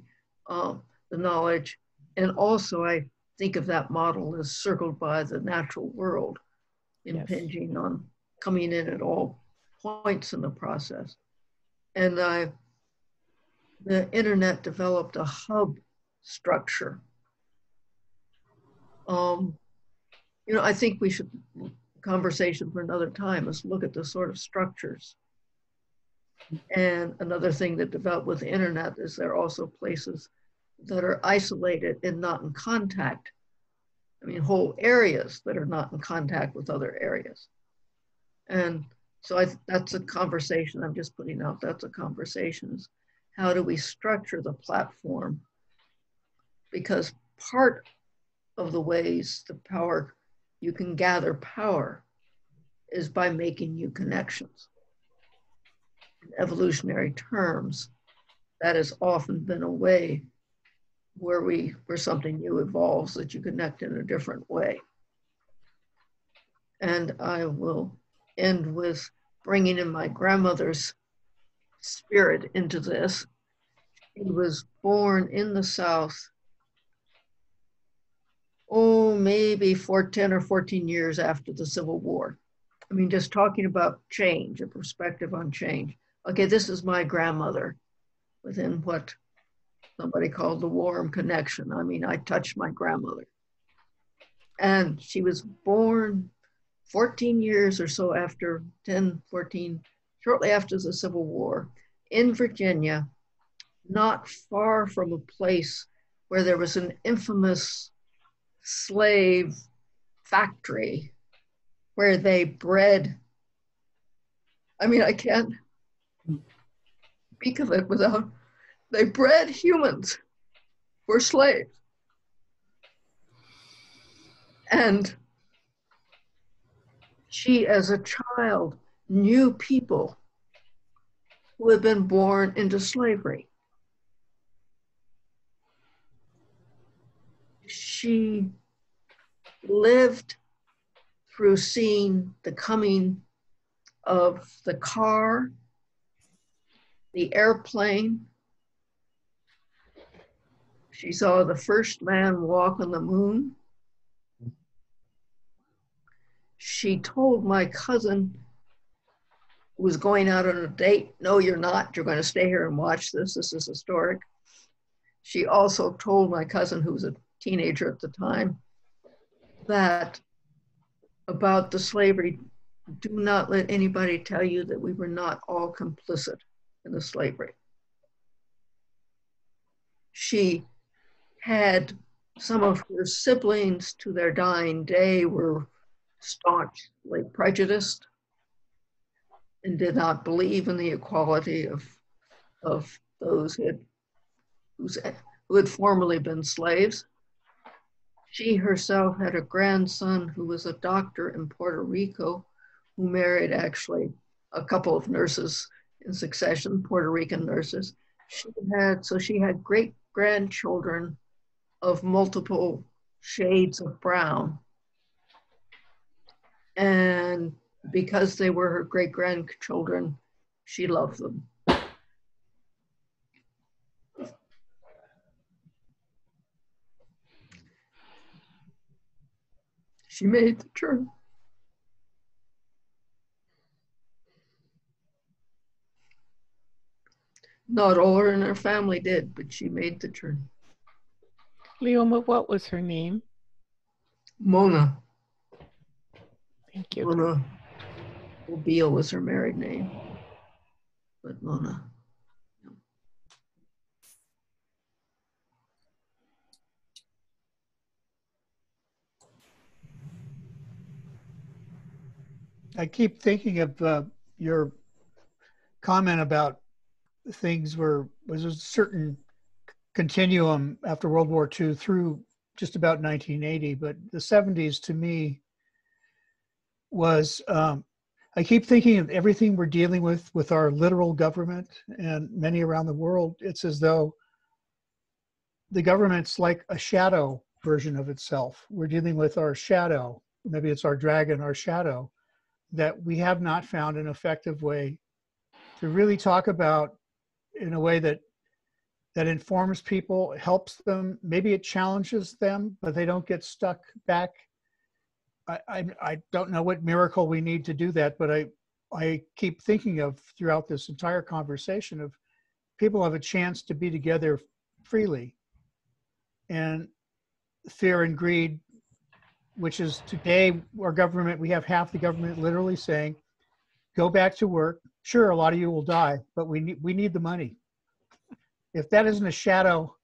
S14: um, the knowledge, and also I think of that model as circled by the natural world, impinging yes. on coming in at all points in the process. And I, the internet developed a hub structure. Um, you know, I think we should conversation for another time is look at the sort of structures. And another thing that developed with the internet is there are also places that are isolated and not in contact. I mean, whole areas that are not in contact with other areas. And so I, that's a conversation I'm just putting out. That's a conversation. How do we structure the platform? Because part of the ways the power you can gather power is by making new connections. In evolutionary terms, that has often been a way where we where something new evolves that you connect in a different way. And I will end with bringing in my grandmother's spirit into this. She was born in the South, oh, maybe for 10 or 14 years after the Civil War. I mean, just talking about change, a perspective on change. Okay, this is my grandmother within what somebody called the warm connection. I mean, I touched my grandmother. And she was born 14 years or so after 10, 14, shortly after the Civil War in Virginia, not far from a place where there was an infamous slave factory where they bred. I mean, I can't speak of it without, they bred humans for slaves. And she, as a child, knew people who had been born into slavery. She lived through seeing the coming of the car, the airplane. She saw the first man walk on the moon she told my cousin who was going out on a date, no, you're not. You're going to stay here and watch this. This is historic. She also told my cousin, who was a teenager at the time, that about the slavery, do not let anybody tell you that we were not all complicit in the slavery. She had some of her siblings to their dying day were staunchly prejudiced and did not believe in the equality of, of those who had, who had formerly been slaves. She herself had a grandson who was a doctor in Puerto Rico who married actually a couple of nurses in succession, Puerto Rican nurses. She had, so she had great grandchildren of multiple shades of brown and because they were her great grandchildren, she loved them. She made the turn. Not all her and her family did, but she made the turn.
S11: Leoma, what was her name?
S14: Mona.
S11: Thank you.
S14: Mona Mobile was her married name, but Mona.
S1: I keep thinking of uh, your comment about things where was a certain continuum after World War II through just about 1980, but the 70s to me was um, I keep thinking of everything we're dealing with with our literal government and many around the world. It's as though the government's like a shadow version of itself. We're dealing with our shadow. Maybe it's our dragon, our shadow, that we have not found an effective way to really talk about in a way that that informs people, helps them. Maybe it challenges them, but they don't get stuck back. I, I, I don't know what miracle we need to do that, but I, I keep thinking of throughout this entire conversation of people have a chance to be together freely. And fear and greed, which is today our government, we have half the government literally saying, go back to work. Sure, a lot of you will die, but we need, we need the money if that isn't a shadow,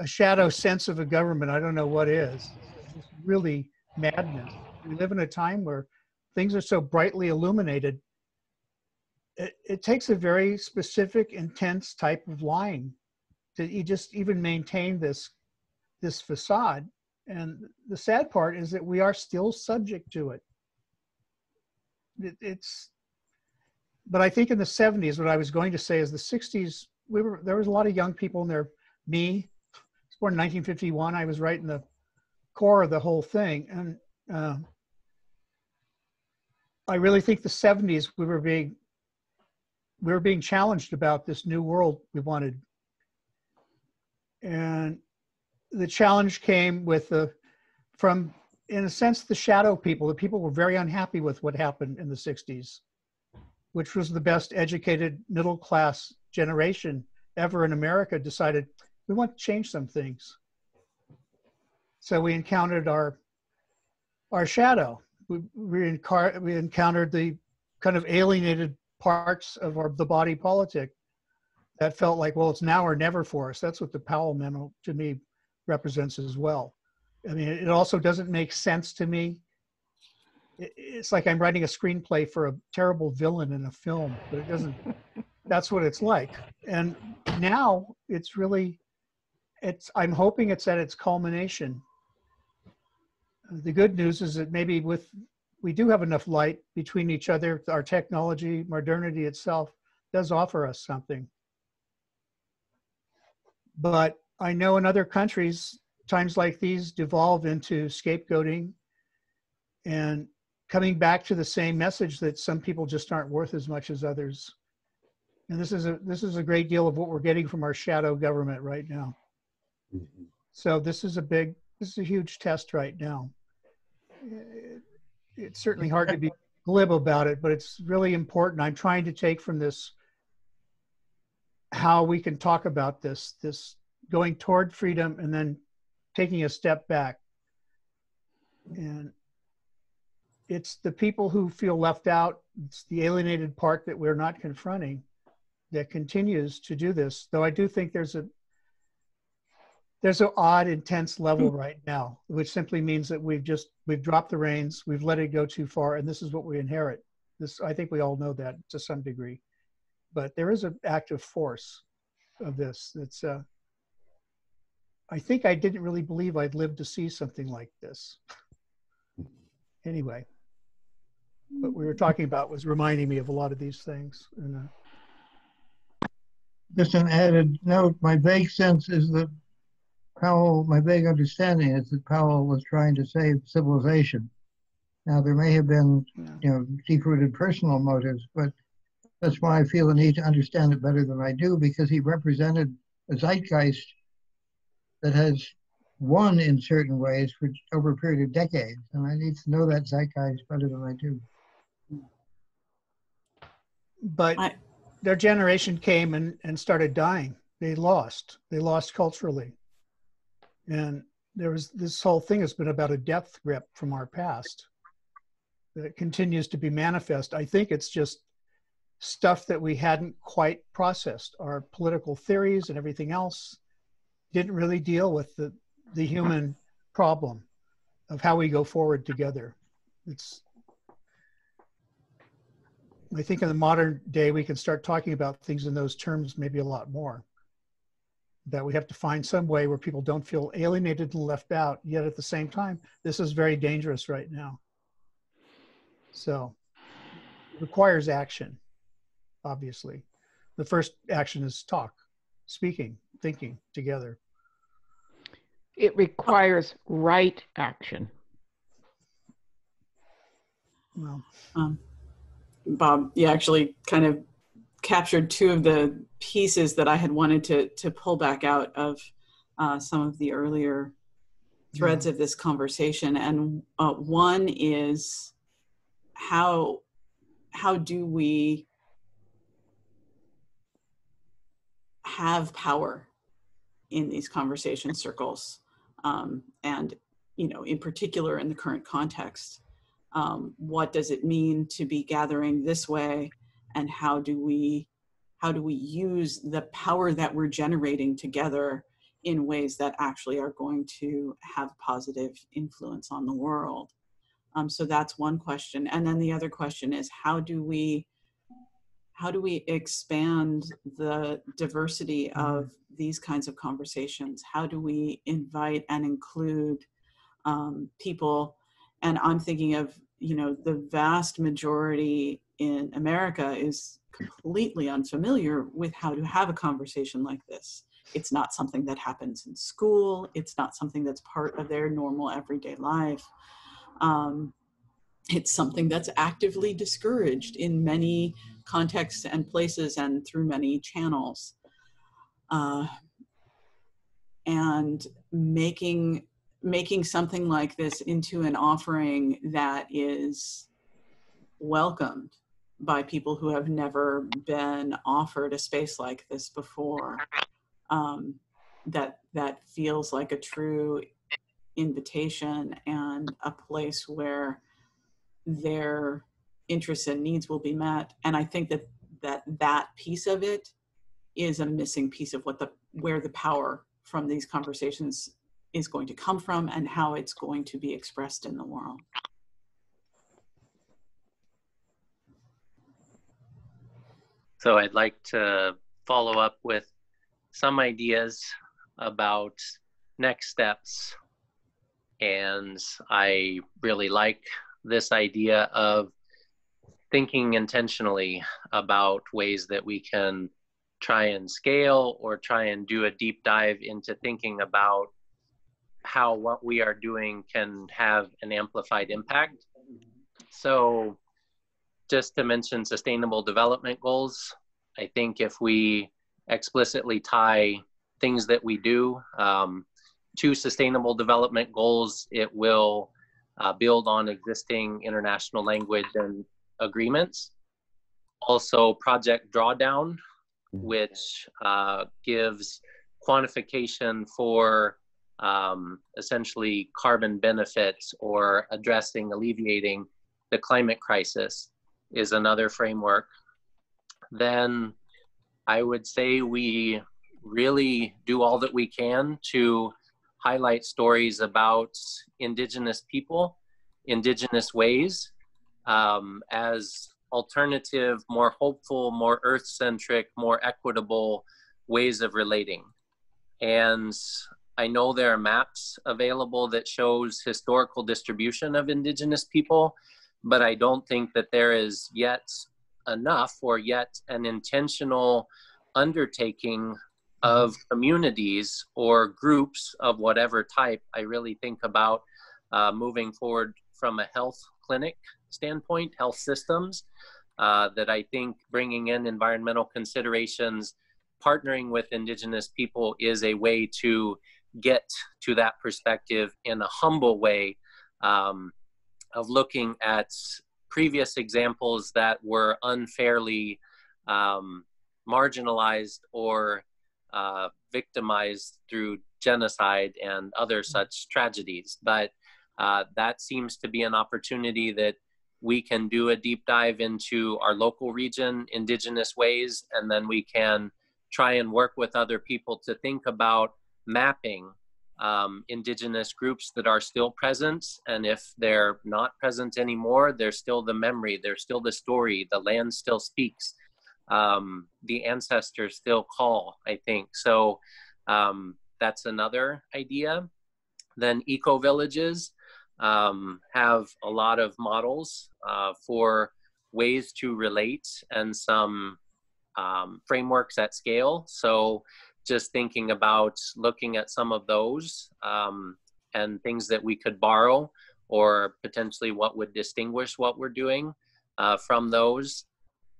S1: a shadow sense of a government, I don't know what is. It's really madness. We live in a time where things are so brightly illuminated. It, it takes a very specific, intense type of lying to you just even maintain this this facade. And the sad part is that we are still subject to it. it it's, but I think in the 70s, what I was going to say is the 60s we were there was a lot of young people in there. Me, I was born in 1951. I was right in the core of the whole thing, and uh, I really think the 70s we were being we were being challenged about this new world we wanted, and the challenge came with the from in a sense the shadow people. The people were very unhappy with what happened in the 60s, which was the best educated middle class generation ever in America decided we want to change some things. So we encountered our our shadow. We, we, we encountered the kind of alienated parts of our, the body politic that felt like, well, it's now or never for us. That's what the Powell memo to me represents as well. I mean, it also doesn't make sense to me. It's like I'm writing a screenplay for a terrible villain in a film, but it doesn't that's what it's like. And now it's really, it's. I'm hoping it's at its culmination. The good news is that maybe with we do have enough light between each other. Our technology, modernity itself, does offer us something. But I know in other countries, times like these devolve into scapegoating and coming back to the same message that some people just aren't worth as much as others. And this is a this is a great deal of what we're getting from our shadow government right now. Mm-hmm. So this is a big this is a huge test right now. It, it's certainly hard to be glib about it, but it's really important. I'm trying to take from this how we can talk about this this going toward freedom and then taking a step back. And it's the people who feel left out, it's the alienated part that we're not confronting that continues to do this. Though I do think there's a there's an odd, intense level hmm. right now, which simply means that we've just we've dropped the reins, we've let it go too far, and this is what we inherit. This I think we all know that to some degree, but there is an active force of this. That's uh, I think I didn't really believe I'd live to see something like this. anyway, what we were talking about was reminding me of a lot of these things, and. Uh,
S8: just an added note, my vague sense is that Powell, my vague understanding is that Powell was trying to save civilization. Now, there may have been, you know, deep-rooted personal motives, but that's why I feel the need to understand it better than I do, because he represented a zeitgeist that has won in certain ways for over a period of decades, and I need to know that zeitgeist better than I do.
S1: But I, their generation came and, and started dying. They lost. They lost culturally. And there was this whole thing has been about a death grip from our past that continues to be manifest. I think it's just stuff that we hadn't quite processed. Our political theories and everything else didn't really deal with the, the human problem of how we go forward together. It's I think in the modern day we can start talking about things in those terms maybe a lot more. That we have to find some way where people don't feel alienated and left out, yet at the same time, this is very dangerous right now. So it requires action, obviously. The first action is talk, speaking, thinking together.
S11: It requires right action.
S1: Well,
S2: Um, Bob, you actually kind of captured two of the pieces that I had wanted to to pull back out of uh, some of the earlier threads of this conversation, and uh, one is how how do we have power in these conversation circles, um, and you know, in particular in the current context um, what does it mean to be gathering this way? And how do we how do we use the power that we're generating together in ways that actually are going to have positive influence on the world? Um, so that's one question. And then the other question is how do we how do we expand the diversity of these kinds of conversations? How do we invite and include um, people? And i'm thinking of you know the vast majority in america is completely unfamiliar with how to have a conversation like this. It's not something that happens in school. It's not something that's part of their normal everyday life. Um, it's something that's actively discouraged in many contexts and places and through many channels. Uh, and making making something like this into an offering that is welcomed by people who have never been offered a space like this before. Um, that that feels like a true invitation and a place where their interests and needs will be met and i think that that that piece of it is a missing piece of what the where the power from these conversations is going to come from and how it's going to be expressed in the world.
S16: So I'd like to follow up with some ideas about next steps. And I really like this idea of thinking intentionally about ways that we can try and scale or try and do a deep dive into thinking about how what we are doing can have an amplified impact. So, just to mention sustainable development goals, I think if we explicitly tie things that we do um, to sustainable development goals, it will uh, build on existing international language and agreements. Also, Project Drawdown, which uh, gives quantification for um, essentially carbon benefits or addressing, alleviating the climate crisis is another framework. Then I would say we really do all that we can to highlight stories about Indigenous people, Indigenous ways um, as alternative, more hopeful, more earth centric, more equitable ways of relating. And I know there are maps available that shows historical distribution of indigenous people, but I don't think that there is yet enough or yet an intentional undertaking of communities or groups of whatever type. I really think about uh, moving forward from a health clinic standpoint, health systems, uh, that I think bringing in environmental considerations, partnering with indigenous people is a way to get to that perspective in a humble way um, of looking at previous examples that were unfairly um, marginalized or uh, victimized through genocide and other such tragedies. But uh, that seems to be an opportunity that we can do a deep dive into our local region, indigenous ways, and then we can try and work with other people to think about mapping um, indigenous groups that are still present. And if they're not present anymore, there's still the memory, there's still the story, the land still speaks, um, the ancestors still call, I think. So um, that's another idea. Then eco villages um, have a lot of models uh, for ways to relate and some um, frameworks at scale. So just thinking about looking at some of those um, and things that we could borrow or potentially what would distinguish what we're doing uh, from those.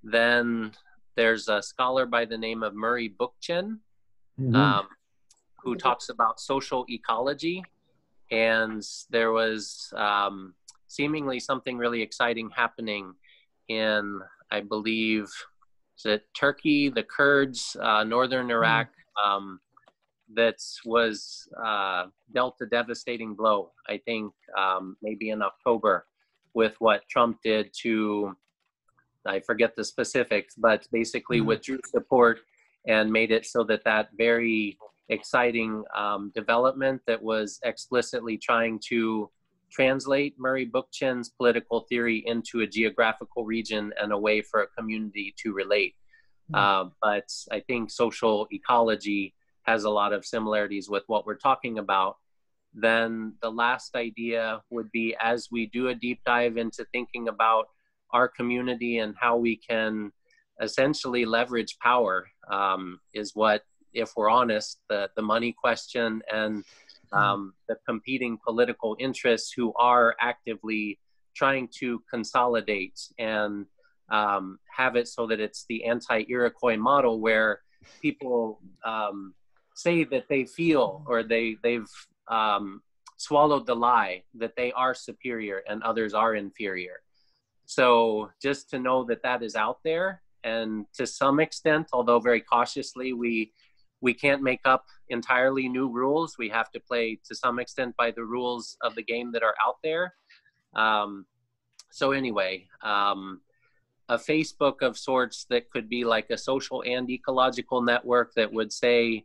S16: Then there's a scholar by the name of Murray Bookchin mm-hmm. um, who talks about social ecology. And there was um, seemingly something really exciting happening in, I believe, is it Turkey, the Kurds, uh, northern Iraq, um, that was uh, dealt a devastating blow. I think um, maybe in October with what Trump did to, I forget the specifics, but basically mm-hmm. withdrew support and made it so that that very exciting um, development that was explicitly trying to translate Murray Bookchin's political theory into a geographical region and a way for a community to relate. Mm-hmm. Uh, but I think social ecology has a lot of similarities with what we're talking about. Then the last idea would be as we do a deep dive into thinking about our community and how we can essentially leverage power um, is what, if we're honest, the, the money question and hmm. um, the competing political interests who are actively trying to consolidate and um, have it so that it's the anti-Iroquois model where people um, say that they feel or they they've um, swallowed the lie that they are superior and others are inferior. So just to know that that is out there, and to some extent, although very cautiously, we we can't make up entirely new rules. We have to play to some extent by the rules of the game that are out there. Um, so anyway, um, a Facebook of sorts that could be like a social and ecological network that would say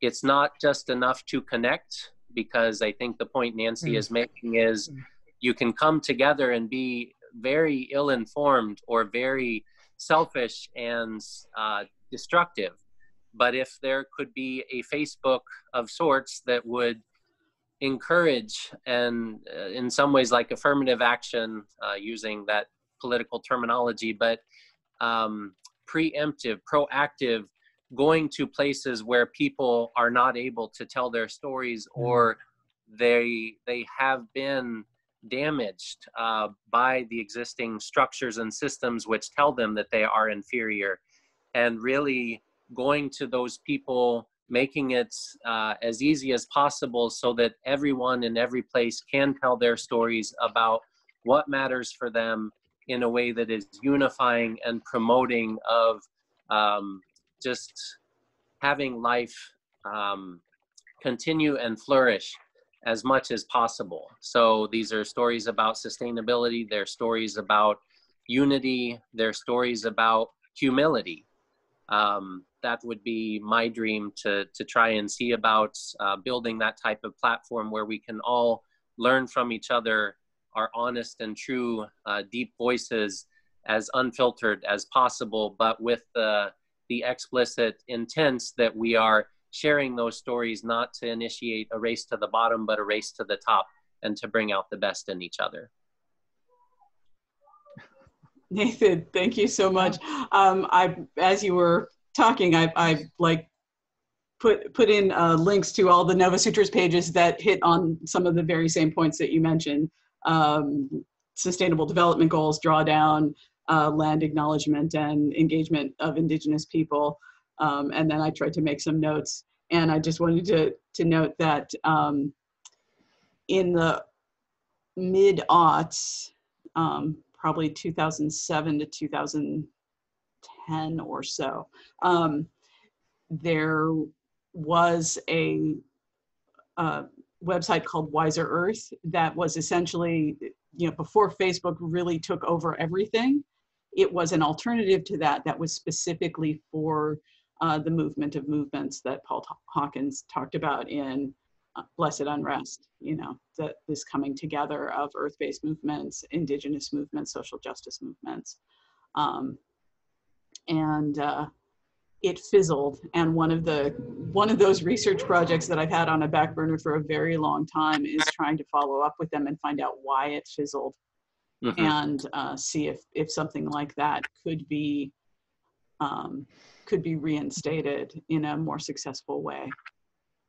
S16: it's not just enough to connect, because I think the point Nancy mm. is making is mm. you can come together and be very ill informed or very selfish and uh, destructive. But if there could be a Facebook of sorts that would encourage and uh, in some ways like affirmative action uh, using that political terminology, but um, preemptive, proactive, going to places where people are not able to tell their stories mm-hmm. or they they have been damaged uh, by the existing structures and systems which tell them that they are inferior and really going to those people making it uh, as easy as possible so that everyone in every place can tell their stories about what matters for them in a way that is unifying and promoting of um, just having life um, continue and flourish as much as possible. So these are stories about sustainability, they're stories about unity, they're stories about humility. Um, that would be my dream to, to try and see about uh, building that type of platform where we can all learn from each other our honest and true uh, deep voices as unfiltered as possible, but with the, the explicit intent that we are sharing those stories not to initiate a race to the bottom, but a race to the top and to bring out the best in each other.
S2: Nathan, thank you so much. Um, I, as you were talking, I, I like put put in uh, links to all the Novasutras pages that hit on some of the very same points that you mentioned um, sustainable development goals, drawdown, uh, land acknowledgement, and engagement of Indigenous people. Um, and then I tried to make some notes. And I just wanted to, to note that um, in the mid aughts, um, probably 2007 to 2010 or so, um, there was a website called Wiser Earth that was essentially, you know, before Facebook really took over everything, it was an alternative to that that was specifically for uh, the movement of movements that Paul Hawken talked about in Blessed Unrest, you know, that this coming together of earth-based movements, indigenous movements, social justice movements. Um, and uh, it fizzled. And one of the one of those research projects that I've had on a back burner for a very long time is trying to follow up with them and find out why it fizzled, mm-hmm. and uh, see if if something like that could be um, could be reinstated in a more successful way.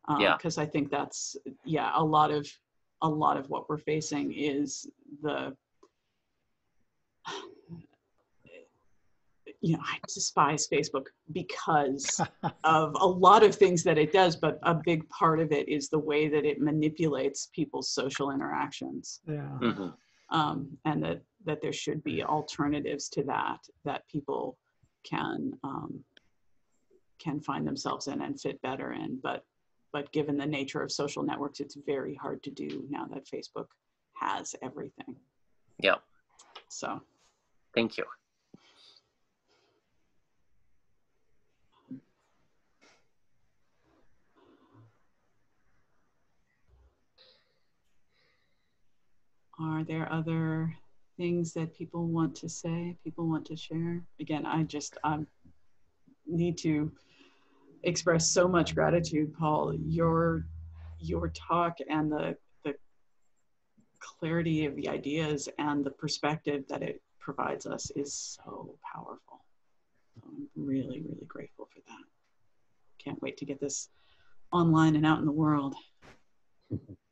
S2: Um, yeah. Because I think that's yeah a lot of a lot of what we're facing is the you know, I despise Facebook because of a lot of things that it does, but a big part of it is the way that it manipulates people's social interactions.
S1: Yeah.
S2: Mm-hmm. Um, and that that there should be alternatives to that that people can um, can find themselves in and fit better in. But but given the nature of social networks, it's very hard to do now that Facebook has everything.
S16: Yeah.
S2: So.
S16: Thank you.
S2: Are there other things that people want to say, people want to share? Again, I just um, need to express so much gratitude, Paul. Your your talk and the the clarity of the ideas and the perspective that it provides us is so powerful. I'm really, really grateful for that. Can't wait to get this online and out in the world.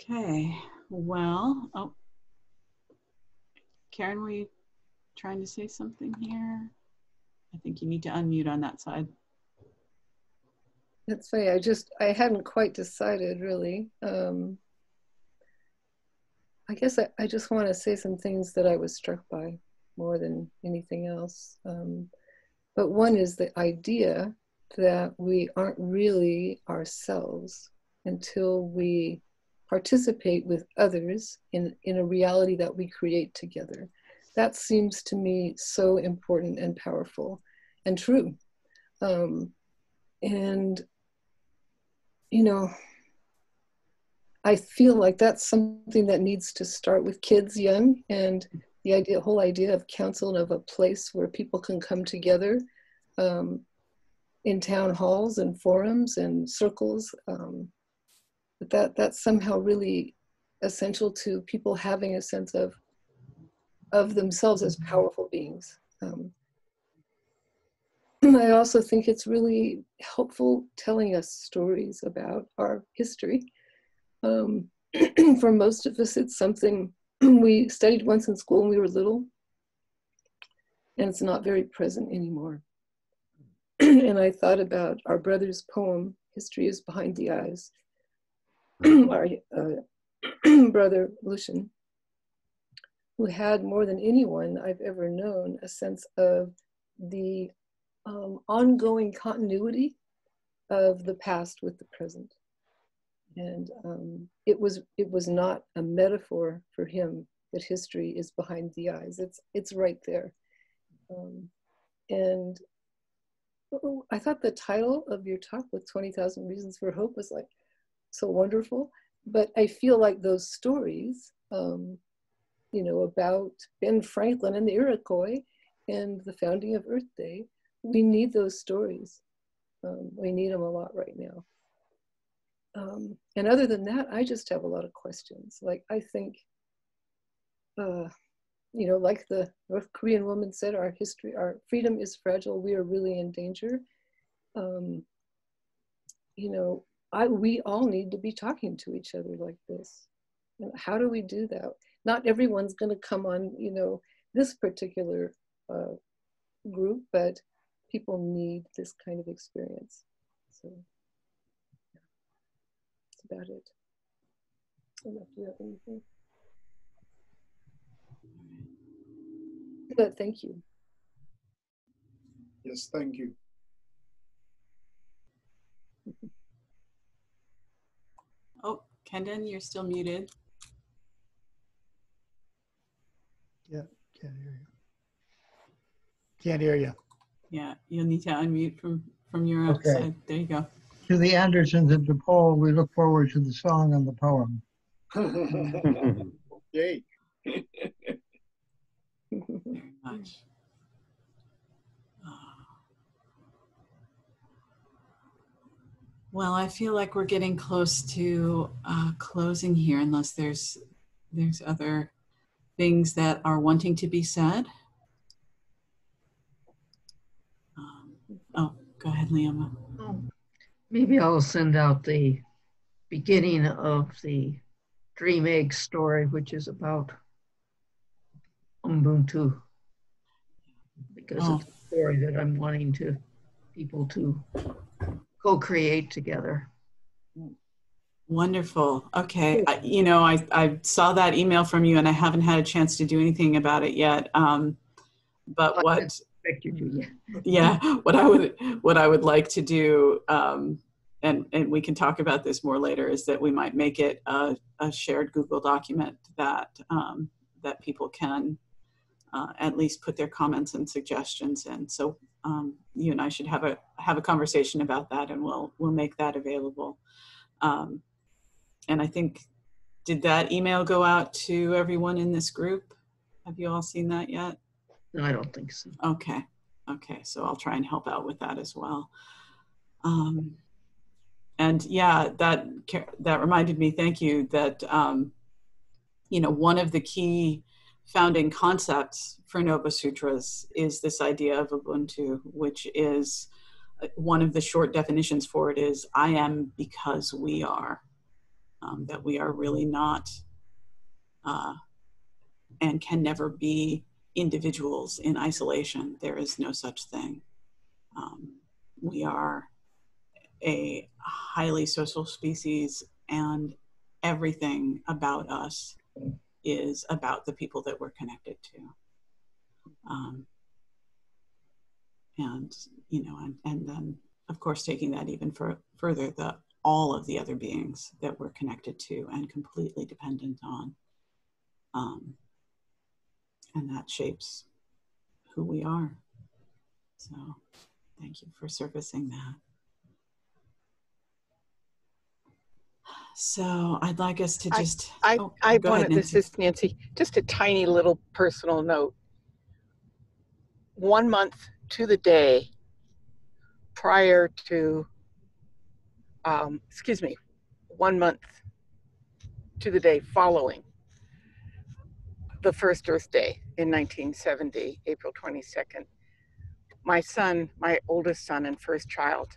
S2: Okay, well, oh, Karen, were you trying to say something here? I think you need to unmute on that side.
S3: That's funny. I just, I hadn't quite decided really. Um, I guess I, I just want to say some things that I was struck by more than anything else. Um, but one is the idea that we aren't really ourselves until we participate with others in, in a reality that we create together. That seems to me so important and powerful and true. Um, and, you know, I feel like that's something that needs to start with kids young and the idea, whole idea of council and of a place where people can come together um, in town halls and forums and circles um, that that's somehow really essential to people having a sense of of themselves as powerful beings. Um, I also think it's really helpful telling us stories about our history. Um, for most of us, it's something we studied once in school when we were little, and it's not very present anymore. and I thought about our brother's poem, History is Behind the Eyes, our uh, brother Lucian, who had more than anyone I've ever known a sense of the um, ongoing continuity of the past with the present. And um, it was it was not a metaphor for him that history is behind the eyes. It's it's right there. Um, and oh, I thought the title of your talk with 20,000 Reasons for Hope was like, so wonderful. But I feel like those stories, um, you know, about Ben Franklin and the Iroquois and the founding of Earth Day, we need those stories. Um, we need them a lot right now. Um, and other than that, I just have a lot of questions. Like, I think, uh, you know, like the North Korean woman said, our history, our freedom is fragile. We are really in danger. Um, you know, I, we all need to be talking to each other like this. how do we do that? Not everyone's going to come on, you know, this particular uh, group, but people need this kind of experience. So yeah, that's about it. I don't know if you have anything. But thank you.
S12: Yes, thank you.
S2: Kendon, you're still muted.
S1: Yeah, can't hear you. Can't hear you.
S2: Yeah, you'll need to unmute from, from your
S8: Okay.
S2: outside. There you go.
S8: To the Andersons and to Paul, we look forward to the song and the poem.
S12: Yay.
S2: Very much. Well, I feel like we're getting close to uh, closing here, unless there's there's other things that are wanting to be said. Um, oh, go ahead, Liam.
S14: Maybe I'll send out the beginning of the Dream Egg story, which is about Ubuntu. Because
S2: Oh.
S14: it's a story that I'm wanting to people to co-create together.
S2: Wonderful. Okay. I, you know, I, I saw that email from you and I haven't had a chance to do anything about it yet. Um, but what,
S14: Expect you to, yeah.
S2: yeah, what I would, what I would like to do, um, and, and we can talk about this more later, is that we might make it a, a shared Google document that, um, that people can uh, at least put their comments and suggestions in. So um, you and I should have a have a conversation about that, and we'll we'll make that available. Um, and I think, did that email go out to everyone in this group? Have you all seen that yet?
S14: No, I don't think so.
S2: Okay, okay. So I'll try and help out with that as well. Um, and yeah, that that reminded me. Thank you. That um, you know one of the key founding concepts for Novasutras is this idea of Ubuntu, which is uh, one of the short definitions for it is I am because we are. Um, that we are really not uh, and can never be individuals in isolation. There is no such thing. Um, we are a highly social species, and everything about us is about the people that we're connected to. Um, and you know, and, and then of course taking that even for, further, the all of the other beings that we're connected to and completely dependent on. Um, and that shapes who we are. So thank you for surfacing that. So I'd like us to just.
S11: I,
S2: oh,
S11: I
S2: go ahead,
S11: wanted, this is Nancy, just a tiny little personal note. One month to the day prior to, um, excuse me, one month to the day following the first Earth Day in 1970, April 22nd, my son, my oldest son and first child,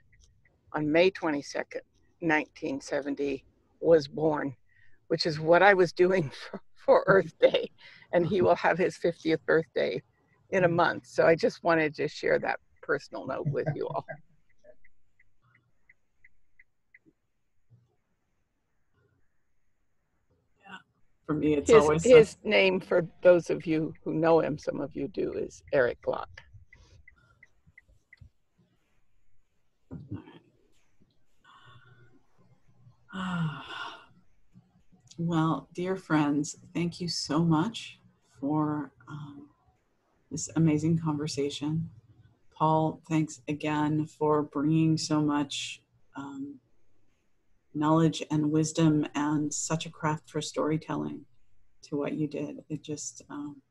S11: on May 22nd, 1970, was born, which is what I was doing for, for Earth mm-hmm. Day. And he uh-huh. will have his 50th birthday in a mm-hmm. month. So I just wanted to share that personal note with you all. Yeah.
S2: For me, it's
S11: his,
S2: always.
S11: his name, for those of you who know him, some of you do, is Eric Glock.
S2: Well, dear friends, thank you so much for um, this amazing conversation. Paul, thanks again for bringing so much um, knowledge and wisdom and such a craft for storytelling to what you did. It just, um,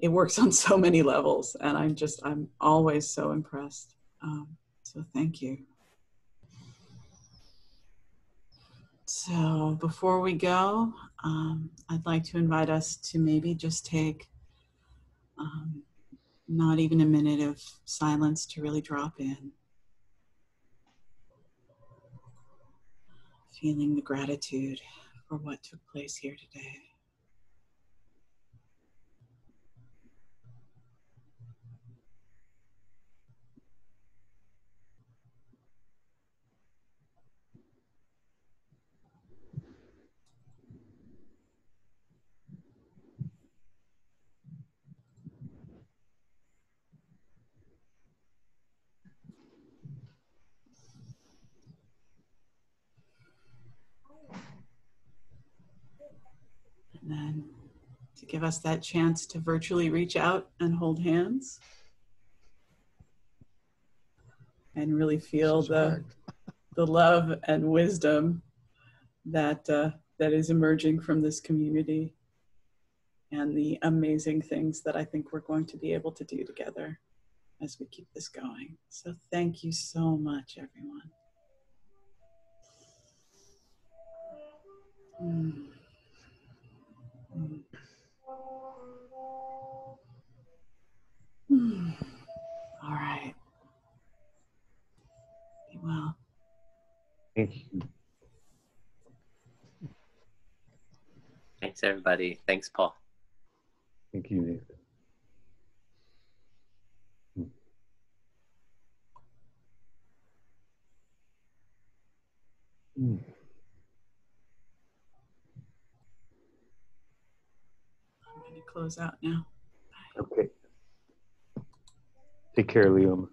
S2: it works on so many levels, and I'm just, I'm always so impressed. Um, so thank you. So before we go, um, I'd like to invite us to maybe just take um, not even a minute of silence to really drop in. Feeling the gratitude for what took place here today. And then to give us that chance to virtually reach out and hold hands. And really feel the, the love and wisdom that, uh, that is emerging from this community and the amazing things that I think we're going to be able to do together as we keep this going. So thank you so much, everyone. Mm. Mm. Mm. All right. Be well.
S6: Thank you.
S16: Thanks, everybody. Thanks, Paul.
S6: Thank you, Nathan. Mm.
S2: I'm going to close out now.
S6: Okay. Take care, Leoma.